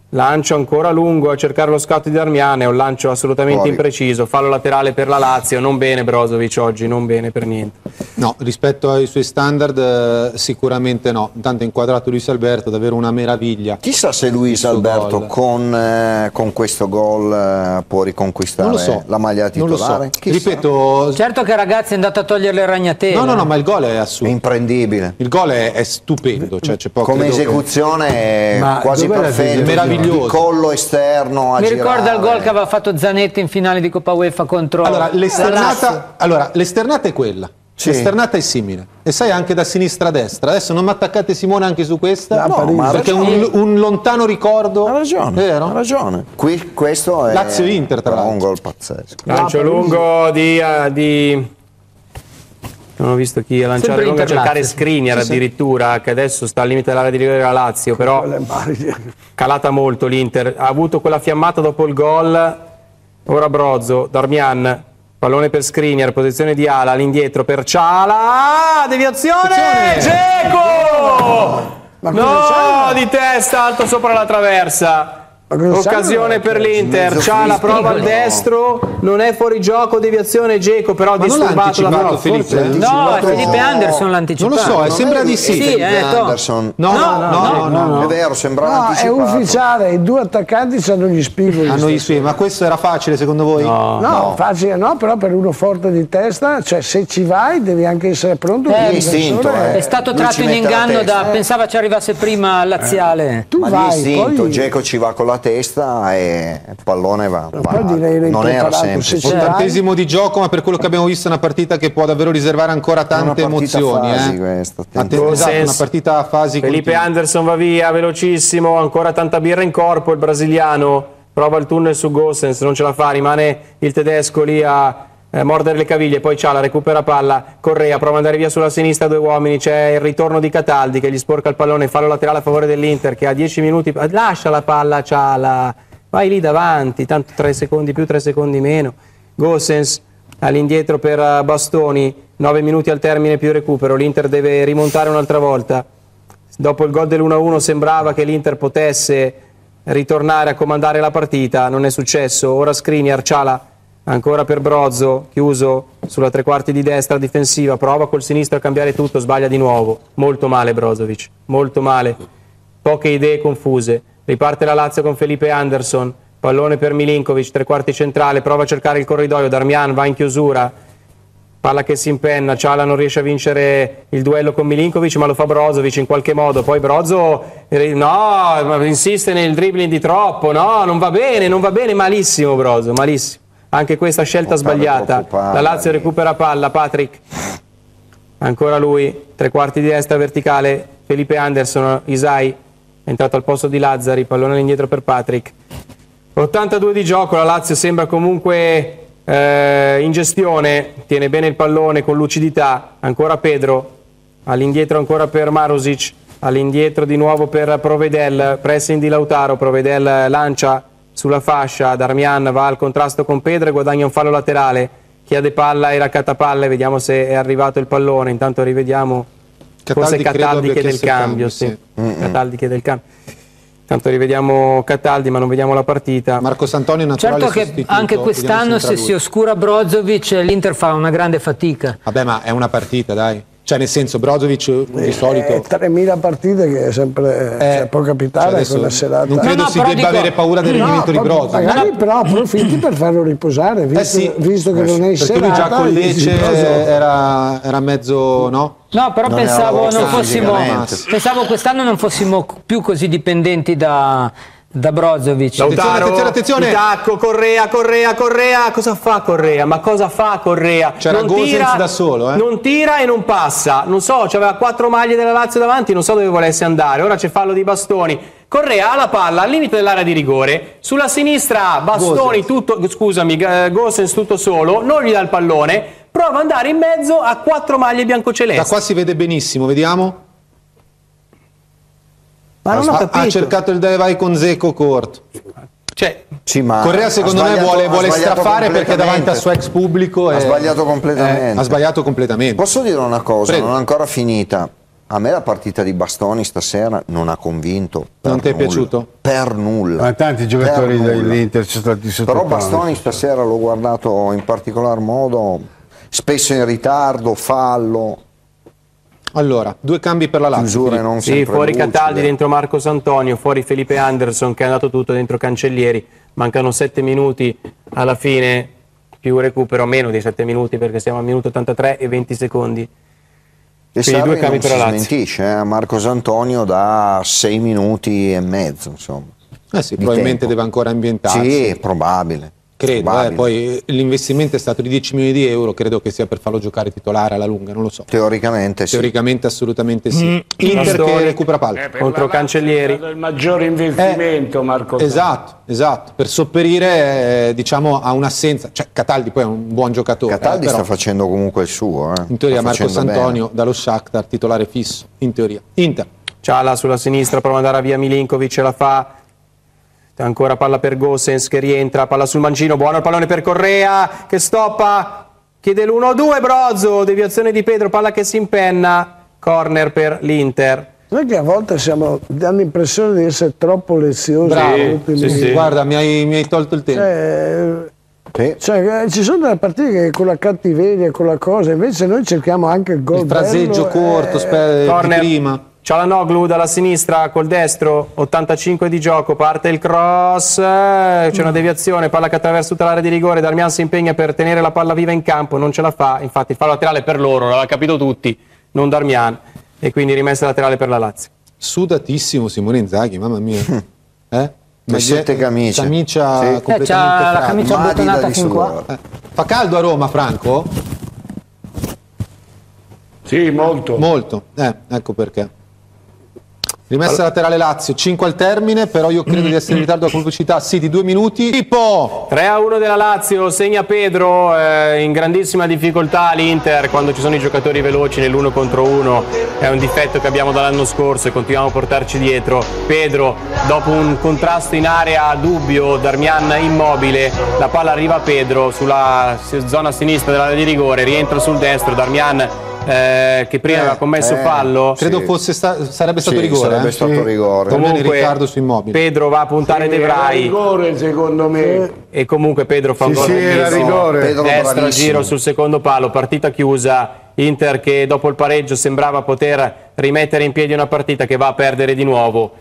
Lancio ancora lungo a cercare lo scatto di Darmian, è un lancio assolutamente Fuori. impreciso, fallo laterale per la Lazio, non bene Brozovic oggi, non bene per niente. No, rispetto ai suoi standard eh, sicuramente no. Intanto è inquadrato Luis Alberto, davvero una meraviglia. Chissà se Luis Alberto gol. con, eh, con questo gol eh, può riconquistare so. la maglia Non lo so. titolare. Chissà. Ripeto, Certo che ragazzi è andato a togliere le ragnatele. no, no, no, ma il gol è È assurdo. imprendibile. Il gol è, è stupendo, cioè c'è poco Come che- esecuzione è Ma quasi decisione? Meraviglioso. di collo esterno a Mi ricorda il girare. gol che aveva fatto Zanetti in finale di Coppa UEFA contro Allora, la Lazio. l'esternata, allora, l'esternata è quella. Sì. L'esternata è simile. E sai anche da sinistra a destra. Adesso non mi attaccate Simone anche su questa? No, ma ha perché è un, un lontano ricordo. Ha ragione, Vero? ha ragione. Qui, questo è Lazio-Inter, tra però un l'altro. gol pazzesco. Lancio lungo di, eh, di- Non ho visto chi a lanciare Sempre lungo a cercare. Skriniar addirittura, che adesso sta al limite dell'area di rigore della Lazio, però calata molto l'Inter. Ha avuto quella fiammata dopo il gol. Ora Brozzo, Darmian, pallone per Skriniar, posizione di ala, all'indietro per Ciala. Ah, deviazione! Geco! No, di testa, alto sopra la traversa. Occasione per l'Inter, Ciala frisbee, prova al destro, non è fuori gioco, deviazione Geco, però ha disturbato la forza. Felipe? eh? No, è. Felipe Anderson l'ha Non anticipato. lo so, eh, sembra di sì. Eh, to- Anderson. No, no, no. È vero, sembrava No, è ufficiale, i due attaccanti hanno gli spigoli. Hanno gli sui- ma questo era facile secondo voi? No, facile no, però per uno forte di testa, cioè se ci vai devi anche essere pronto. Il istinto, eh. È stato tratto in la inganno da... Pensava ci arrivasse prima laziale. Tu vai, poi, Geco ci va con la testa e il pallone va. va. poi direi eri non era semplice. Ottantesimo di gioco, ma per quello che abbiamo visto è una partita che può davvero riservare ancora tante Una partita a emozioni. fasi eh. questa, Atten- esatto, una partita a fasi Felipe continue. Anderson va via, velocissimo, ancora tanta birra in corpo, il brasiliano prova il tunnel su Gossens, non ce la fa, rimane il tedesco lì a eh, mordere le caviglie, poi Ciala recupera palla, Correa prova ad andare via sulla sinistra, due uomini, c'è il ritorno di Cataldi che gli sporca il pallone, fallo laterale a favore dell'Inter che ha 10 minuti, lascia la palla Ciala, vai lì davanti, tanto 3 secondi più, 3 secondi meno, Gossens all'indietro per eh, Bastoni, 9 minuti al termine più recupero, l'Inter deve rimontare un'altra volta. Dopo il gol dell'1-1 sembrava che l'Inter potesse ritornare a comandare la partita, non è successo. Ora Skriniar, Ciala ancora per Brozzo, chiuso sulla tre quarti di destra difensiva, prova col sinistro a cambiare tutto, sbaglia di nuovo. Molto male Brozovic, molto male. Poche idee confuse. Riparte la Lazio con Felipe Anderson, pallone per Milinkovic, tre quarti centrale, prova a cercare il corridoio, Darmian va in chiusura, Palla che si impenna, Ciala non riesce a vincere il duello con Milinkovic, ma lo fa Brozovic in qualche modo. Poi Brozo eh, no, insiste nel dribbling di troppo, no, non va bene, non va bene, malissimo Brozo, malissimo. Anche questa scelta sbagliata. La Lazio recupera palla, Patrick. Ancora lui, tre quarti di destra verticale, Felipe Anderson, Isai è entrato al posto di Lazzari, pallone all'indietro per Patrick. 82 di gioco, la Lazio sembra comunque eh, in gestione, tiene bene il pallone con lucidità, ancora Pedro, all'indietro ancora per Marusic, all'indietro di nuovo per Provedel, pressing di Lautaro, Provedel lancia sulla fascia, Darmian va al contrasto con Pedro e guadagna un fallo laterale, chiede palla e raccattapalle, vediamo se è arrivato il pallone, intanto rivediamo forse Cataldi credo Cataldi chiesto il cambio, cambio, sì. sì. Cataldi chiede il cambio. Tanto rivediamo Cataldi ma non vediamo la partita. Marco Santoni è naturale Certo che anche quest'anno se lui. si oscura Brozovic l'Inter fa una grande fatica. Vabbè, ma è una partita, dai. Cioè, nel senso, Brozovic di solito... Eh, 3.000 partite che è sempre Eh, cioè, può capitare cioè, adesso con la serata. Non credo No, no, si debba dico- avere paura del No, rendimento di poi Brozovic. Magari però approfitti per farlo riposare, visto, Eh sì, visto che non è in perché lui già serata. con Lecce era, era mezzo, no? No, però Non pensavo, non fossimo, pensavo quest'anno non fossimo più così dipendenti da, da Brozovic. Lautaro, attenzione, attenzione. il tacco, Correa, Correa, Correa, cosa fa Correa? Ma cosa fa Correa? C'era Non tira- da solo, eh? Non tira e non passa, non so, aveva quattro maglie della Lazio davanti, non so dove volesse andare, ora c'è fallo di Bastoni. Correa ha la palla al limite dell'area di rigore, sulla sinistra Bastoni, Gosens. tutto, scusami, eh, Gosens tutto solo, non gli dà il pallone, prova ad andare in mezzo a quattro maglie Da biancocelesti. qua si vede benissimo, vediamo. Ma non ho ha, ha capito. cercato il dai vai con Zeco corto. Cioè, Sì, ma Correa secondo ha me vuole, ha vuole strafare perché davanti al suo ex pubblico Ha è- sbagliato completamente. eh, ha sbagliato completamente. Posso dire una cosa, Prego. non è ancora finita. A me la partita di Bastoni stasera non ha convinto. per Non ti è piaciuto? Per nulla. Ma tanti giocatori dell'Inter sono stati sotto Però. Bastoni stasera l'ho guardato in particolar modo, spesso in ritardo, fallo, Allora, due cambi per la Lazio. chiusure non Sì, fuori lucide. Cataldi, dentro Marcos Antonio, fuori Felipe Anderson che è andato tutto, dentro Cancellieri. Mancano 7 minuti alla fine, più recupero, meno di 7 minuti perché siamo al minuto 83 e 20 secondi. E Quindi Sarri due cambi per la Lazio. smentisce, eh, Marcos Antonio da 6 minuti e mezzo, insomma. Eh sì, probabilmente tempo. deve ancora ambientarsi. Sì, è probabile. Credo, eh, poi l'investimento è stato di 10 milioni di euro, credo che sia per farlo giocare titolare alla lunga, non lo so. Teoricamente sì. Teoricamente assolutamente sì. Inter Bastoni. che recupera palla. Eh, Contro Cancellieri. è stato il maggior investimento, Marco. Esatto, esatto, per sopperire eh, diciamo a un'assenza, cioè Cataldi poi è un buon giocatore, Cataldi eh, però sta facendo comunque il suo. eh. in teoria Sta Marcos facendo bene. Antonio dallo Shakhtar titolare fisso, in teoria. Inter, Ciala sulla sinistra, prova ad andare via Milinkovic, ce la fa. Ancora palla per Gosens che rientra, palla sul mancino, buono il pallone per Correa che stoppa, chiede l'1-2 Brozzo, deviazione di Pedro, palla che si impenna, corner per l'Inter. Noi che a volte siamo, danno l'impressione di essere troppo leziosi. bravo, sì, sì. guarda mi hai, mi hai tolto il tempo. Cioè, Sì. cioè, eh, ci sono delle partite che con la cattiveria, con la cosa, invece noi cerchiamo anche il gol il fraseggio bello, corto eh, Corner, prima. Cialanoglu dalla sinistra col destro, 85 di gioco, parte il cross, eh, c'è una deviazione, palla che attraversa tutta l'area di rigore, Darmian si impegna per tenere la palla viva in campo, non ce la fa, infatti il fallo laterale per loro, l'aveva capito tutti, non Darmian, e quindi rimessa laterale per la Lazio. Sudatissimo Simone Inzaghi, mamma mia. Eh? Le sette camicie. Camicia Sì. Eh, completamente c'ha la camicia di fin qua. Eh, Fa caldo a Roma, Franco? Sì, molto. Molto, eh, ecco perché. Rimessa laterale Lazio, 5 al termine, però io credo di essere in ritardo alla pubblicità. Sì, di due minuti. Pippo! 3 a 1 della Lazio, segna Pedro, eh, in grandissima difficoltà l'Inter quando ci sono i giocatori veloci nell'uno contro uno, è un difetto che abbiamo dall'anno scorso e continuiamo a portarci dietro. Pedro, dopo un contrasto in area dubbio, Darmian immobile, la palla arriva a Pedro sulla zona sinistra dell'area di rigore, rientra sul destro, Darmian eh, che prima aveva commesso eh, fallo. Credo Sì. fosse sta- sarebbe stato Sì, rigore. sarebbe eh? stato rigore. Comunque ritardo su immobile. Pedro va a puntare De Vrij rigore secondo me. e comunque Pedro fa un Sì, gol sì, era bellissimo. rigore. Pedro destra bravissimo. giro sul secondo palo, partita chiusa, Inter che dopo il pareggio sembrava poter rimettere in piedi una partita che va a perdere di nuovo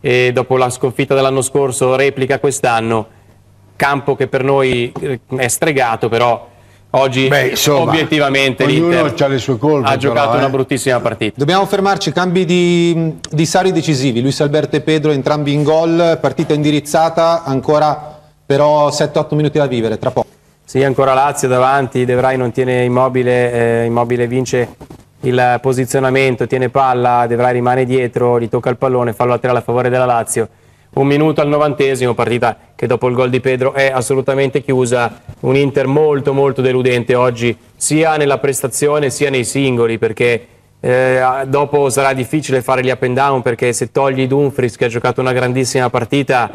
e dopo la sconfitta dell'anno scorso replica quest'anno, campo che per noi eh, è stregato però oggi Beh, insomma, obiettivamente ognuno l'Inter c'ha le sue colpe, ha giocato però, eh. una bruttissima partita. Dobbiamo fermarci, cambi di, di Sari decisivi. Luis Alberto e Pedro entrambi in gol, partita indirizzata, ancora però 7-8 minuti da vivere, tra poco. Sì, ancora Lazio davanti, De Vrij non tiene immobile, eh, immobile vince il posizionamento, tiene palla, De Vrij rimane dietro, gli tocca il pallone, fallo laterale a favore della Lazio. Un minuto al novantesimo, partita che dopo il gol di Pedro è assolutamente chiusa, un Inter molto molto deludente oggi, sia nella prestazione sia nei singoli, perché eh, dopo sarà difficile fare gli up and down, perché se togli Dumfries che ha giocato una grandissima partita,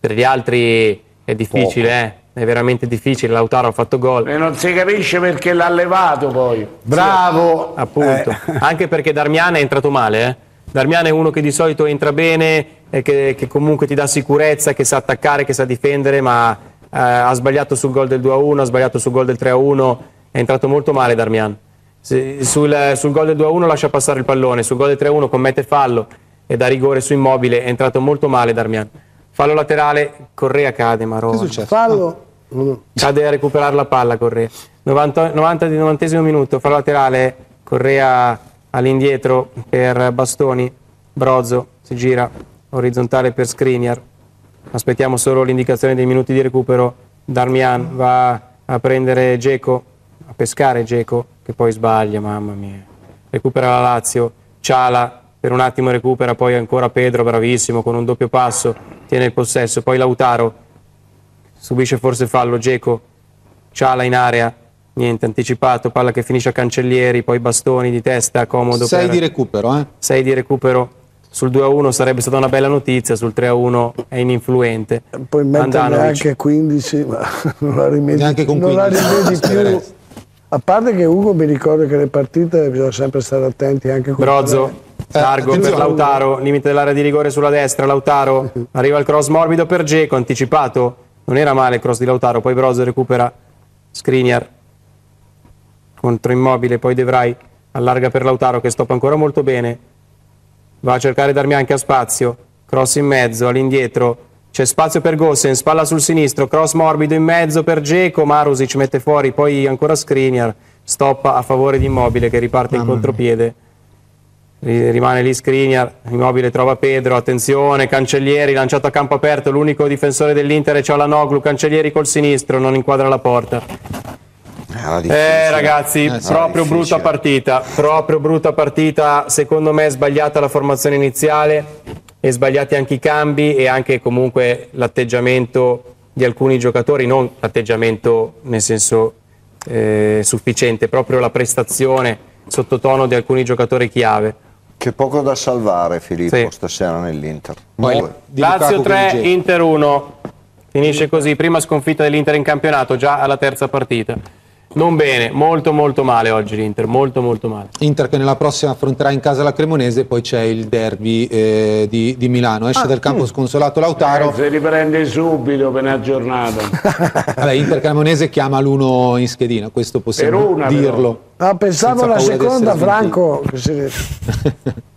per gli altri è difficile, eh? è veramente difficile, Lautaro ha fatto gol. E non si capisce perché l'ha levato poi. Bravo! Appunto, Eh, anche perché Darmian è entrato male. Eh? Darmian è uno che di solito entra bene, e che, che comunque ti dà sicurezza, che sa attaccare, che sa difendere, ma eh, ha sbagliato sul gol del 2-1, ha sbagliato sul gol del 3-1, è entrato molto male Darmian. Se- sul, sul gol del 2-1 lascia passare il pallone, sul gol del 3-1 commette fallo e da rigore su immobile, è entrato molto male Darmian. Fallo laterale, Correa cade, Che è Marò. successo? Fallo. Cade a recuperare la palla Correa. 90, 90 di 90 minuto, fallo laterale, Correa all'indietro per Bastoni, Brozzo si gira orizzontale per Skriniar. Aspettiamo solo l'indicazione dei minuti di recupero. Darmian va a prendere Geco, a pescare Geco, che poi sbaglia, mamma mia. Recupera la Lazio, Ciala per un attimo recupera, poi ancora Pedro, bravissimo, con un doppio passo, tiene il possesso, poi Lautaro subisce forse fallo, Geco, Ciala in area, niente, anticipato, palla che finisce a Cancellieri, poi Bastoni di testa, comodo 6 per di recupero, eh? 6 di recupero. Sul 2-1 sarebbe stata una bella notizia, sul 3-1 è ininfluente. Puoi metterne anche 15, ma <laughs> non la rimedi, Neanche con non la 15, rimedi più. A parte che Ugo mi ricorda che le partite bisogna sempre stare attenti anche con Brozzo Largo per attenzione. Lautaro, limite dell'area di rigore sulla destra, Lautaro <laughs> arriva il cross morbido per Geco, anticipato, non era male il cross di Lautaro, poi Brozo recupera Skriniar contro Immobile, poi De Vrij allarga per Lautaro che stoppa ancora molto bene, va a cercare Darmian a spazio, cross in mezzo, all'indietro, c'è spazio per Gosen, spalla sul sinistro, cross morbido in mezzo per Geco, Marusic mette fuori, poi ancora Skriniar, stoppa a favore di Immobile che riparte in contropiede. Ri- Rimane lì Skriniar, Immobile trova Pedro, attenzione, Cancellieri lanciato a campo aperto, l'unico difensore dell'Inter è Cialanoglu, Cancellieri col sinistro, non inquadra la porta. Difficile. Eh ragazzi, Eh, proprio Era brutta difficile. partita, proprio brutta partita, secondo me è sbagliata la formazione iniziale e sbagliati anche i cambi e anche comunque l'atteggiamento di alcuni giocatori, non l'atteggiamento nel senso eh, sufficiente, proprio la prestazione sottotono di alcuni giocatori chiave. C'è poco da salvare Filippo Sì. stasera nell'Inter. Poi, di Lazio Lukaku 3, con Dzeko. Inter 1. Finisce così, prima sconfitta dell'Inter in campionato, già alla terza partita. Non bene, molto molto male oggi l'Inter, molto molto male. Inter che nella prossima affronterà in casa la Cremonese, poi c'è il derby eh, di, di Milano. Esce del campo sconsolato Lautaro. Eh, si riprende subito per una giornata. <laughs> Vabbè, Inter Cremonese chiama l'uno in schedina, questo possiamo Per una, dirlo. Ah, pensavo la seconda, Franco. <laughs>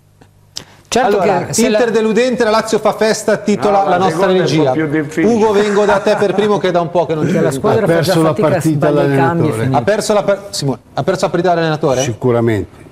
Certo Allora, Inter la- deludente, la Lazio fa festa, titola No, la la nostra regia. Ugo, vengo da te per primo che è da un po' che non ci la vedi. squadra Ha perso la partita l'allenatore. Ha perso la, Simone, ha perso la partita l'allenatore? Sicuramente.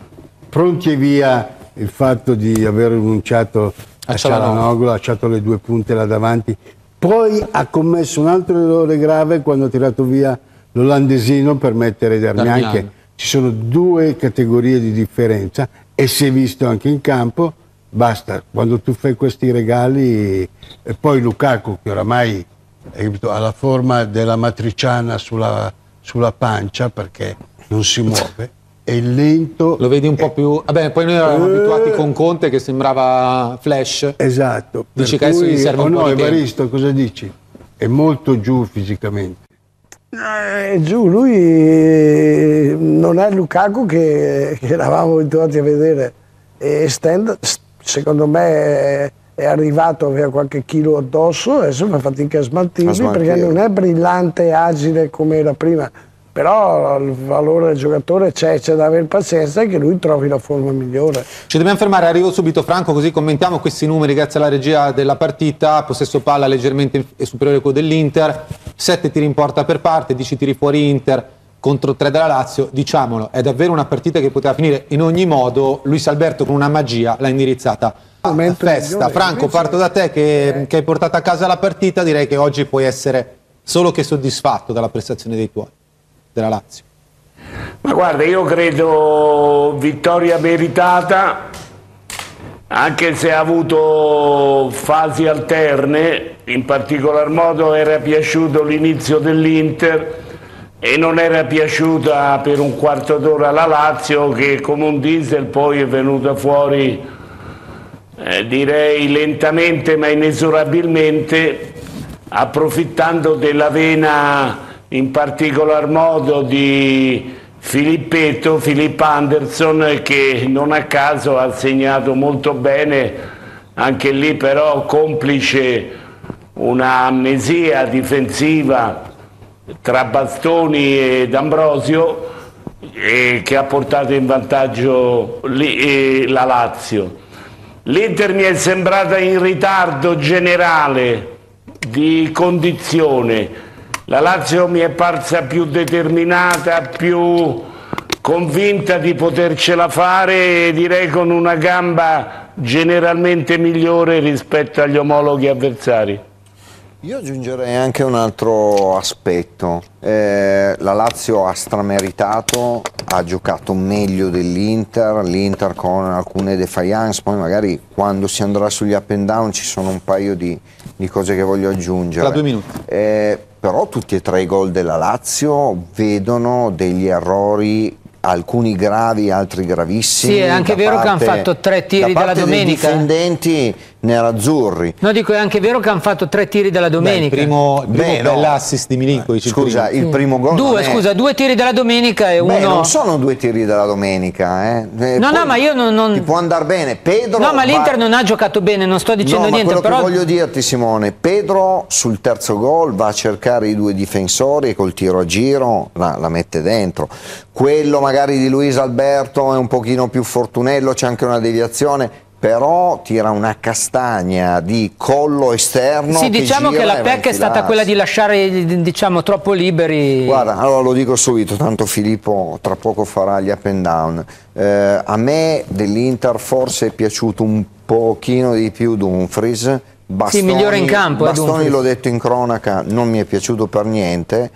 Pronti e via il fatto di aver rinunciato a A Cialanoglu. Ha lasciato le due punte là davanti. Poi ha commesso un altro errore grave quando ha tirato via l'olandesino per mettere Darmian, Darmian. che ci sono due categorie di differenza e si è visto anche in campo. Basta, quando tu fai questi regali e poi Lukaku che oramai capito, ha la forma della matriciana sulla, sulla pancia perché non si muove, è lento. Lo vedi un po' più... Vabbè, poi noi eravamo Eh. abituati con Conte che sembrava flash. Esatto. Dici per che adesso gli serve un oh po' no, di tempo. Evaristo, cosa dici? È molto giù fisicamente. Eh, giù, lui eh, non è Lukaku che, che eravamo abituati a vedere. E Stend, s- secondo me, è, arrivato, aveva qualche chilo addosso, adesso fa fatica a smaltirli perché non è brillante e agile come era prima. Però il valore del giocatore c'è, c'è da avere pazienza e che lui trovi la forma migliore. Ci dobbiamo fermare, arrivo subito Franco così commentiamo questi numeri grazie alla regia della partita, possesso palla leggermente superiore a quello dell'Inter, 7 tiri in porta per parte, 10 tiri fuori Inter contro 3 della Lazio, diciamolo, è davvero una partita che poteva finire in ogni modo, Luis Alberto con una magia l'ha indirizzata a Momento festa. migliore, Franco, invece- parto da te che, che hai portato a casa la partita, direi che oggi puoi essere solo che soddisfatto dalla prestazione dei tuoi, della Lazio. Ma guarda, io credo vittoria meritata, anche se ha avuto fasi alterne, in particolar modo era piaciuto l'inizio dell'Inter e non era piaciuta per un quarto d'ora la Lazio che come un diesel poi è venuta fuori eh, direi lentamente ma inesorabilmente approfittando della vena in particolar modo di Filippetto, Filippo Anderson che non a caso ha segnato molto bene anche lì però complice una amnesia difensiva tra Bastoni ed Ambrosio eh, che ha portato in vantaggio eh, la Lazio. L'Inter mi è sembrata in ritardo generale di condizione. La Lazio mi è parsa più determinata, più convinta di potercela fare, direi con una gamba generalmente migliore rispetto agli omologhi avversari. Io aggiungerei anche un altro aspetto. Eh, la Lazio ha strameritato, ha giocato meglio dell'Inter, l'Inter con alcune defiance, poi magari quando si andrà sugli up and down ci sono un paio di, di cose che voglio aggiungere. Tra due minuti. Eh, però tutti e tre i gol della Lazio vedono degli errori alcuni gravi, altri gravissimi. Sì, è anche vero che hanno parte- fatto tre tiri da della parte dei domenica, eh. difendenti nerazzurri. No, dico, è anche vero che hanno fatto tre tiri della Beh, il domenica. primo, il primo Beh, no. bell'assist di Milinkovic. il Scusa, primo. il primo gol Due, è- scusa, due tiri della domenica e Beh, uno... non sono due tiri della domenica, eh. Eh, No, poi no, ma io non- non- Ti può andare bene. Pedro No, ma va- l'Inter non ha giocato bene, non sto dicendo no, ma niente, quello però... che voglio dirti Simone, Pedro sul terzo gol va a cercare i due difensori e col tiro a giro la, la mette dentro. Quello magari di Luis Alberto è un pochino più fortunello, c'è anche una deviazione, però tira una castagna di collo esterno. Sì, diciamo che, gira la pecca è stata quella di lasciare, diciamo, troppo liberi. Guarda, allora lo dico subito, tanto Filippo tra poco farà gli up and down. Eh, a me dell'Inter forse è piaciuto un pochino di più Dumfries. Bastoni, migliore in campo, eh, Bastoni l'ho detto in cronaca, non mi è piaciuto per niente.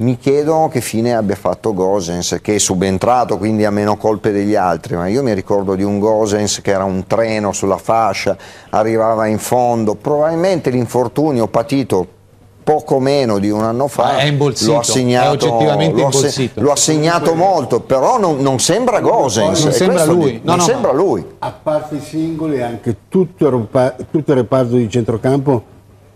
Mi chiedo che fine abbia fatto Gosens, che è subentrato, quindi ha meno colpe degli altri, ma io mi ricordo di un Gosens che era un treno sulla fascia, arrivava in fondo, probabilmente l'infortunio patito poco meno di un anno fa Ah, è imbolsito, lo ha segnato, lo ha segnato molto, però non, non sembra Gosens. Non sembra lui. di- No, non no, sembra lui. A parte i singoli, anche tutto il, tutto il reparto di centrocampo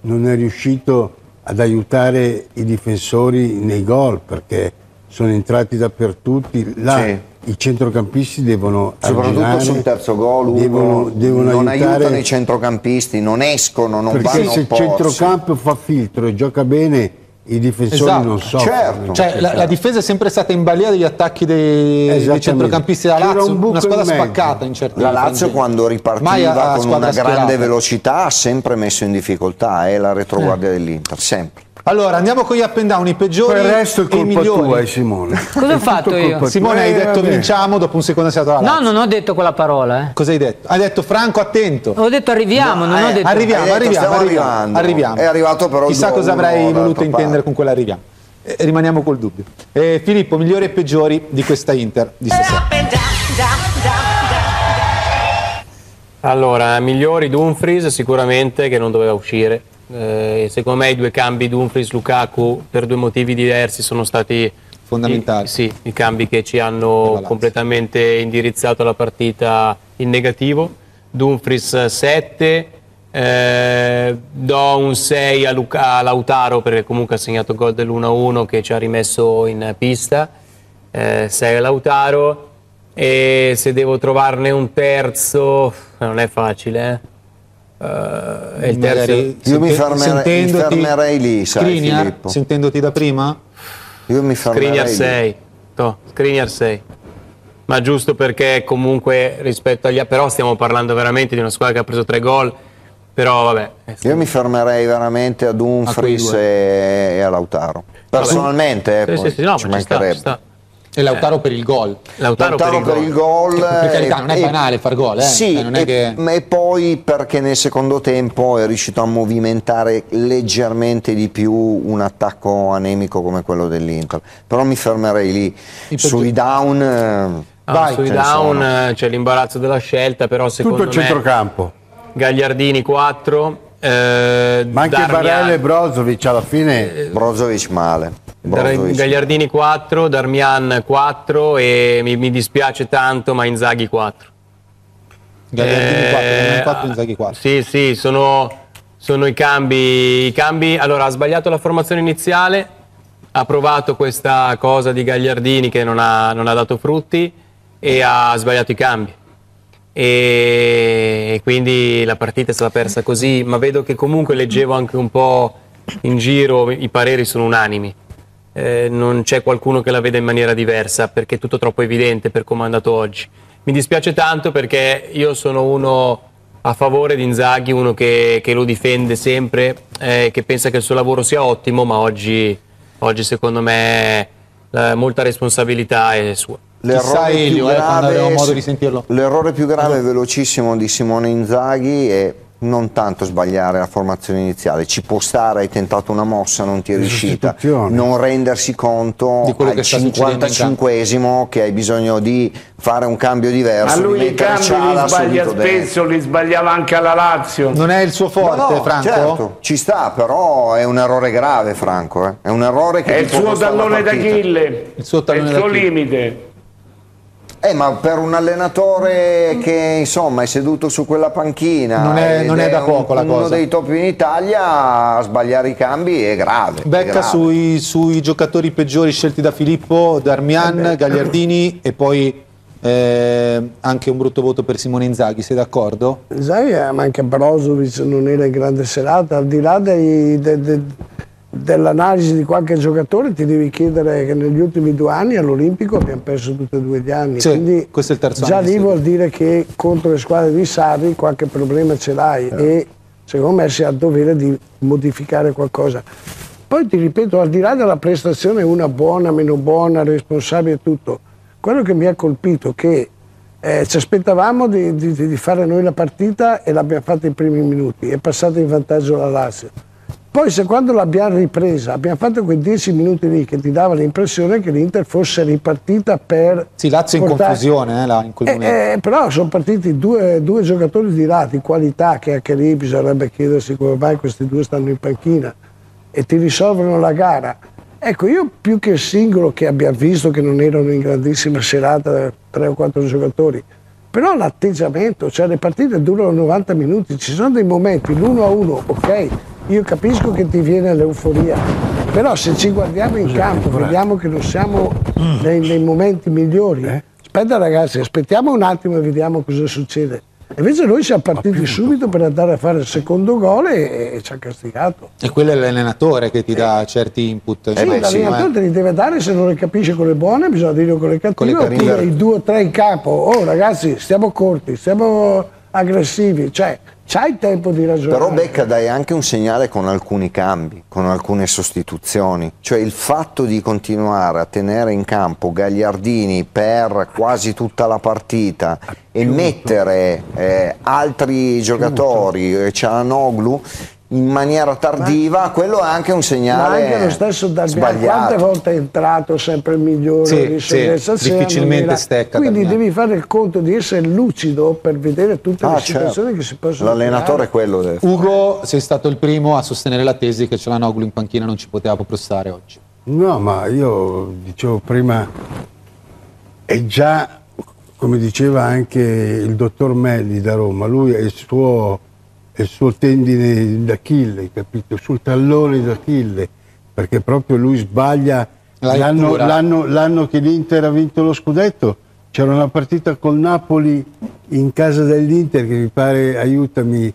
non è riuscito ad aiutare i difensori nei gol perché sono entrati dappertutto. Là Sì. i centrocampisti devono Soprattutto arginare, sul terzo gol, Ugo, devono, devono non aiutano i centrocampisti, non escono, non perché vanno se il porsi. centrocampo fa filtro e gioca bene i difensori Esatto, non soffrono. certo. Cioè, la, la difesa è sempre stata in balia degli attacchi dei, dei centrocampisti della Lazio, un una squadra spaccata in certi La Lazio quando ripartiva con una grande schierata. velocità ha sempre messo in difficoltà, è la retroguardia dell'Inter, sempre. Allora, andiamo con gli up and down, i peggiori il resto è e i colpa migliori. tua, eh, Simone. <laughs> Cosa ho fatto io? Simone, hai Eh, detto vabbè. vinciamo, dopo un secondo sei alla No, non ho detto quella parola, eh. Cosa hai detto? Hai detto Franco, attento. Ho detto arriviamo, non No, ho eh, detto... Arriviamo, detto, arriviamo, stiamo arriviamo, arrivando. arriviamo. È arrivato però Chissà 2-1 cosa avrei voluto parte. intendere con quella arriviamo. Eh, rimaniamo col dubbio. Eh, Filippo, migliori e peggiori di questa Inter di stasera. Allora, migliori Dumfries sicuramente che non doveva uscire. Eh, secondo me i due cambi Dumfries-Lukaku per due motivi diversi sono stati Fondamentali. i, sì, i cambi che ci hanno completamente indirizzato la partita in negativo. Dumfries 7, eh, do un 6 a, Luca- a Lautaro perché comunque ha segnato gol dell'1-1 che ci ha rimesso in pista. Eh, 6 a Lautaro e se devo trovarne un terzo non è facile. Eh, è il terzo. Magari Io mi fermerei- mi fermerei lì, sai, Skriniar, Filippo. sentendoti da prima? Io mi fermerei Skriniar lì. 6. No, Skriniar 6. Ma giusto perché comunque rispetto agli... Però stiamo parlando veramente di una squadra che ha preso tre gol. Però vabbè. eh, Io mi fermerei veramente a Dumfries A quei e, e a Lautaro. Personalmente, eh, Sì, poi sì, sì, no, ci ma ci sta, mancherebbe. ci sta. E Lautaro per il gol. Lautaro, Lautaro per il gol, Per carità, non è e- banale far gol, eh. Sì, non è e, che- e poi perché nel secondo tempo è riuscito a movimentare leggermente di più un attacco anemico come quello dell'Inter. Però mi fermerei lì. I Sui down, eh, Ah, vai, sui down eh, c'è l'imbarazzo della scelta, però secondo Tutto il me centrocampo. Gagliardini 4, eh, Ma anche Darmian- Barella e Brozovic alla fine Brozovic male. Brozovic. Gagliardini 4, Darmian 4 e mi, mi dispiace tanto, ma Inzaghi 4. Gagliardini 4, Eh, Gagliardini 4, Inzaghi 4. Sì, sì, sono, sono i cambi, i cambi. Allora, ha sbagliato la formazione iniziale, ha provato questa cosa di Gagliardini che non ha, non ha dato frutti e ha sbagliato i cambi. E quindi la partita è stata persa così, ma vedo che comunque leggevo anche un po' in giro, i pareri sono unanimi. Eh, non c'è qualcuno che la veda in maniera diversa perché è tutto troppo evidente per come è andato oggi. Mi dispiace tanto perché io sono uno a favore di Inzaghi, uno che, che lo difende sempre, eh, che pensa che il suo lavoro sia ottimo, ma oggi, oggi secondo me eh, molta responsabilità è sua. Chissà Elio, eh, sentirlo. L'errore più grave e velocissimo di Simone Inzaghi è non tanto sbagliare la formazione iniziale, ci può stare, hai tentato una mossa, non ti è riuscita, non rendersi conto al che sta succedendo in 55esimo che hai bisogno di fare un cambio diverso, A lui di i cambi li sbaglia spesso, li sbagliava anche alla Lazio. Non è il suo forte, No, no, Franco? certo, ci sta, però è un errore grave Franco, eh. è un errore che È il suo tallone d'Achille, Il suo tallone è il suo limite. Eh, ma per un allenatore che insomma è seduto su quella panchina Non è- non è da un- poco la uno cosa. dei top in Italia a sbagliare i cambi è grave. è Becca grave. sui, sui giocatori peggiori scelti da Filippo, Darmian, Gagliardini e poi eh, anche un brutto voto per Simone Inzaghi, sei d'accordo? Sai, eh, ma anche Brozovic non era in grande serata, al di là dei- de- de- dell'analisi di qualche giocatore ti devi chiedere che negli ultimi due anni all'Olimpico abbiamo perso tutti e due gli anni, Sì, quindi questo è il terzo già anno, lì sì. vuol dire che contro le squadre di Sarri qualche problema ce l'hai e secondo me si ha il dovere di modificare qualcosa. Poi ti ripeto, al di là della prestazione, una buona, meno buona, responsabile e tutto, quello che mi ha colpito è che eh, ci aspettavamo di, di- di fare noi la partita e l'abbiamo fatta in primi minuti, è passata in vantaggio la Lazio. Poi se quando l'abbiamo ripresa abbiamo fatto quei 10 minuti lì che ti dava l'impressione che l'Inter fosse ripartita per... Sì, Lazio in portare- confusione eh, là, in quel eh, momento. eh, però sono partiti due, due giocatori di là, di qualità, che anche lì bisognerebbe chiedersi come mai questi due stanno in panchina e ti risolvono la gara. Ecco, io più che il singolo che abbiamo visto che non erano in grandissima serata, tre o quattro giocatori, però l'atteggiamento, cioè le partite durano 90 minuti, ci sono dei momenti, l'uno a uno, ok, io capisco che ti viene l'euforia, però se ci guardiamo in campo, vediamo che non siamo nei, nei momenti migliori, aspetta ragazzi, aspettiamo un attimo e vediamo cosa succede. Invece noi siamo partiti subito per andare a fare il secondo gol e, e ci ha castigato. E quello è l'allenatore che ti dà certi input. Sì, l'allenatore eh. te li deve dare se non le capisce con le buone, bisogna dirlo con le cattive, Con le oppure cattive. i due o tre in campo. Oh ragazzi, stiamo corti, stiamo aggressivi, cioè c'hai tempo di ragionare. Però Becca dai anche un segnale con alcuni cambi, con alcune sostituzioni, cioè il fatto di continuare a tenere in campo Gagliardini per quasi tutta la partita e mettere eh, altri giocatori, eh, Cialanoglu, in maniera tardiva, quello è anche un Ma segnale anche lo stesso Darmian, quante volte è entrato sempre il migliore Sì, di sì, sera, difficilmente stecca Quindi Darmian. devi fare il conto di essere lucido per vedere tutte Ah, le situazioni certo. che si possono L'allenatore creare. è quello deve fare. Ugo, sei stato il primo a sostenere la tesi che Cialanoglu in panchina non ci poteva proprio stare oggi. No, ma io dicevo prima, è già, come diceva anche il dottor Melli da Roma, lui è il suo, il suo tendine d'Achille, capito? Sul tallone d'Achille, perché proprio lui sbaglia. La L'anno, l'anno- l'anno che l'Inter ha vinto lo scudetto c'era una partita col Napoli in casa dell'Inter che mi pare, aiutami,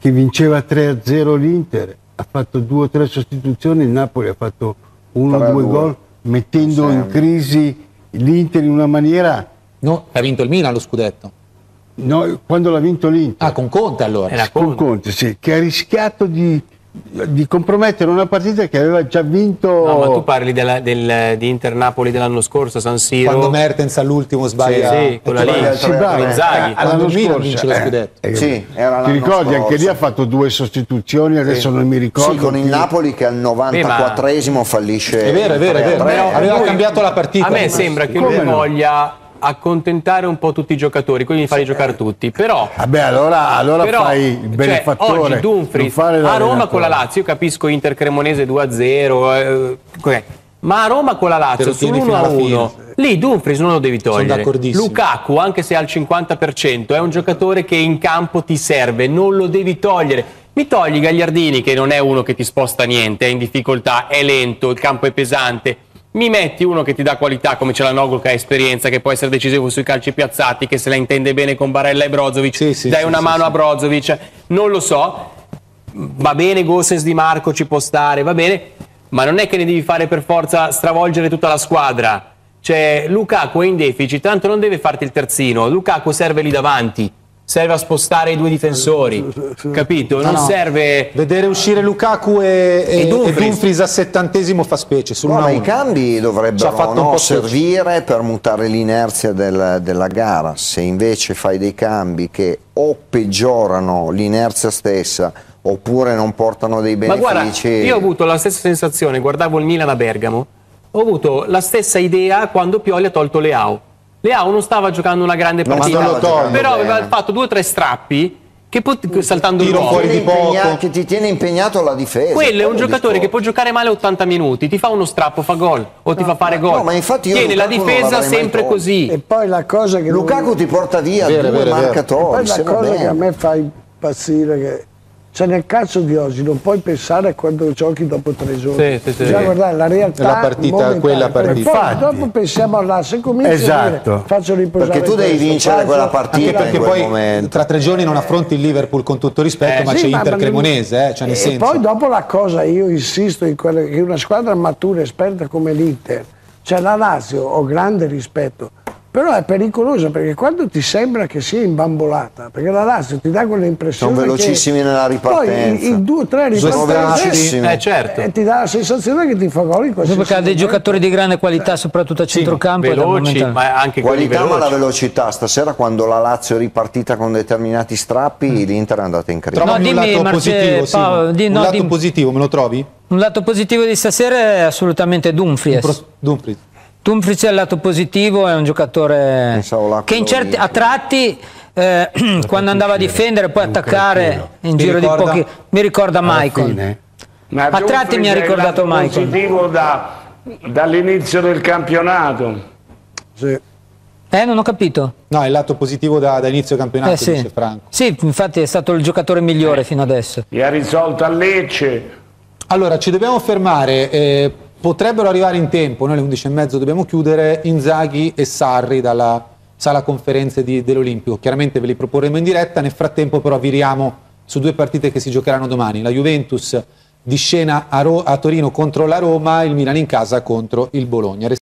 che vinceva 3-0 l'Inter, ha fatto due o tre sostituzioni, il Napoli ha fatto uno o 3-2. due gol, mettendo in crisi l'Inter in una maniera... No, ha vinto il Milan lo scudetto. No, quando l'ha vinto l'Inter, Ah, con Conte allora. Era con Conte. Conte, sì, che ha rischiato di, di compromettere una partita che aveva già vinto... No, ma tu parli della- del- di Inter Napoli dell'anno scorso, San Siro. Quando Mertens all'ultimo sbaglia. Sì, sì, quella lì. Sì, tre- Inzaghi. Eh, Quando l'anno il Milan scorso, vince lo eh. scudetto. Eh, Sì, era Ti ricordi? Anche lì scorso. ha fatto due sostituzioni, adesso non mi ricordo. Sì, con il Napoli che al 94esimo fallisce. È vero, è vero, è vero. 3-3. Aveva lui- cambiato la partita. A me sembra che lui no? voglia accontentare un po' tutti i giocatori, quindi di farli giocare tutti. Però, Vabbè, allora, allora però fai il cioè, benefattore. oggi non Dumfries a Roma con la Lazio, io capisco Inter Cremonese 2-0, eh, ma a Roma con la Lazio lo tieni fino alla sull'1-1, lì Dumfries non lo devi togliere. Lukaku, anche se al 50%, è un giocatore che in campo ti serve, non lo devi togliere. Mi togli Gagliardini, che non è uno che ti sposta niente, è in difficoltà, è lento, il campo è pesante. Mi metti uno che ti dà qualità come c'è la Noglu che ha esperienza, che può essere decisivo sui calci piazzati, che se la intende bene con Barella e Brozovic, Sì, sì, dai sì, una mano a Brozovic, non lo so, va bene Gosens di Marco ci può stare, va bene, ma non è che ne devi fare per forza stravolgere tutta la squadra. Cioè, Lukaku è in deficit, tanto non deve farti il terzino, Lukaku serve lì davanti, serve a spostare i due difensori, capito? Non No, no. serve... Vedere uscire Lukaku e, e- E e Dumfries. Dumfries. al settantesimo fa specie. Sul No, ma 1-1. i cambi dovrebbero no, servire per mutare l'inerzia del- della gara. Se invece fai dei cambi che o peggiorano l'inerzia stessa oppure non portano dei Ma guarda, benefici. io ho avuto la stessa sensazione, guardavo il Milan a Bergamo, ho avuto la stessa idea quando Pioli ha tolto Leao. Leao non stava giocando una grande Non partita, stava giocando però bene. aveva fatto due o tre strappi che che pot- saltando il gol. di poco. impegna- che ti tiene impegnato la difesa. Quello è un giocatore che discorso. può giocare male 80 minuti, ti fa uno strappo, fa gol o ti fa fare gol. no, ma infatti io Tiene la Lukaku non difesa sempre tolto. così. E poi la cosa che... Lukaku ti porta via Vero, due vero, vero. marcatori. Poi la cosa bene. che a me fa impazzire che cioè nel calcio di oggi non puoi pensare a quando giochi dopo tre giorni. Sì, sì, sì. Bisogna guardare la realtà La partita, quella partita. Poi Infatti. dopo pensiamo all'asse, cominci a Esatto. dire faccio riposare Perché tu devi questo, vincere faccio- quella partita. Perché poi momento. tra tre giorni non affronti il Liverpool con tutto rispetto, Eh, ma Sì, c'è Inter Cremonese, eh, cioè nel e senso. poi dopo la cosa, io insisto in quello che una squadra matura, esperta come l'Inter, cioè la Lazio, ho grande rispetto, però è pericolosa perché quando ti sembra che sia imbambolata, perché la Lazio ti dà quell'impressione Sono velocissimi che nella ripartenza. Poi in due o tre Sono ripartenze velocissimi. Eh certo. eh, ti dà la sensazione che ti fa gol in qualsiasi Perché ha dei giocatori di grande qualità, soprattutto a centrocampo. e dal veloci, ma anche Qualità ma la veloci. velocità. Stasera quando la Lazio è ripartita con determinati strappi, l'Inter è andata in crisi. Trovami No, un dimmi, lato Marce- positivo. Paolo, di- un no, lato dimmi. positivo, me lo trovi? Un lato positivo di stasera è assolutamente Dumfries. Dumfries. Dumfries è il lato positivo, è un giocatore che in certi, a tratti eh, <clears throat> quando andava a difendere poi attaccare in Mi giro ricorda- di pochi mi ricorda Michael A tratti mi ha ricordato il lato Michael. positivo da- dall'inizio del campionato. Sì. eh non ho capito No, è il lato positivo da, da inizio campionato, eh, sì. dice Franco. sì infatti è stato il giocatore migliore fino adesso Gli ha risolto a Lecce. Allora, ci dobbiamo fermare. eh, potrebbero arrivare in tempo, noi alle 11.30 dobbiamo chiudere Inzaghi e Sarri dalla sala conferenze di- dell'Olimpico. Chiaramente ve li proporremo in diretta, nel frattempo però viriamo su due partite che si giocheranno domani. La Juventus di scena a, Ro- a Torino contro la Roma, il Milan in casa contro il Bologna.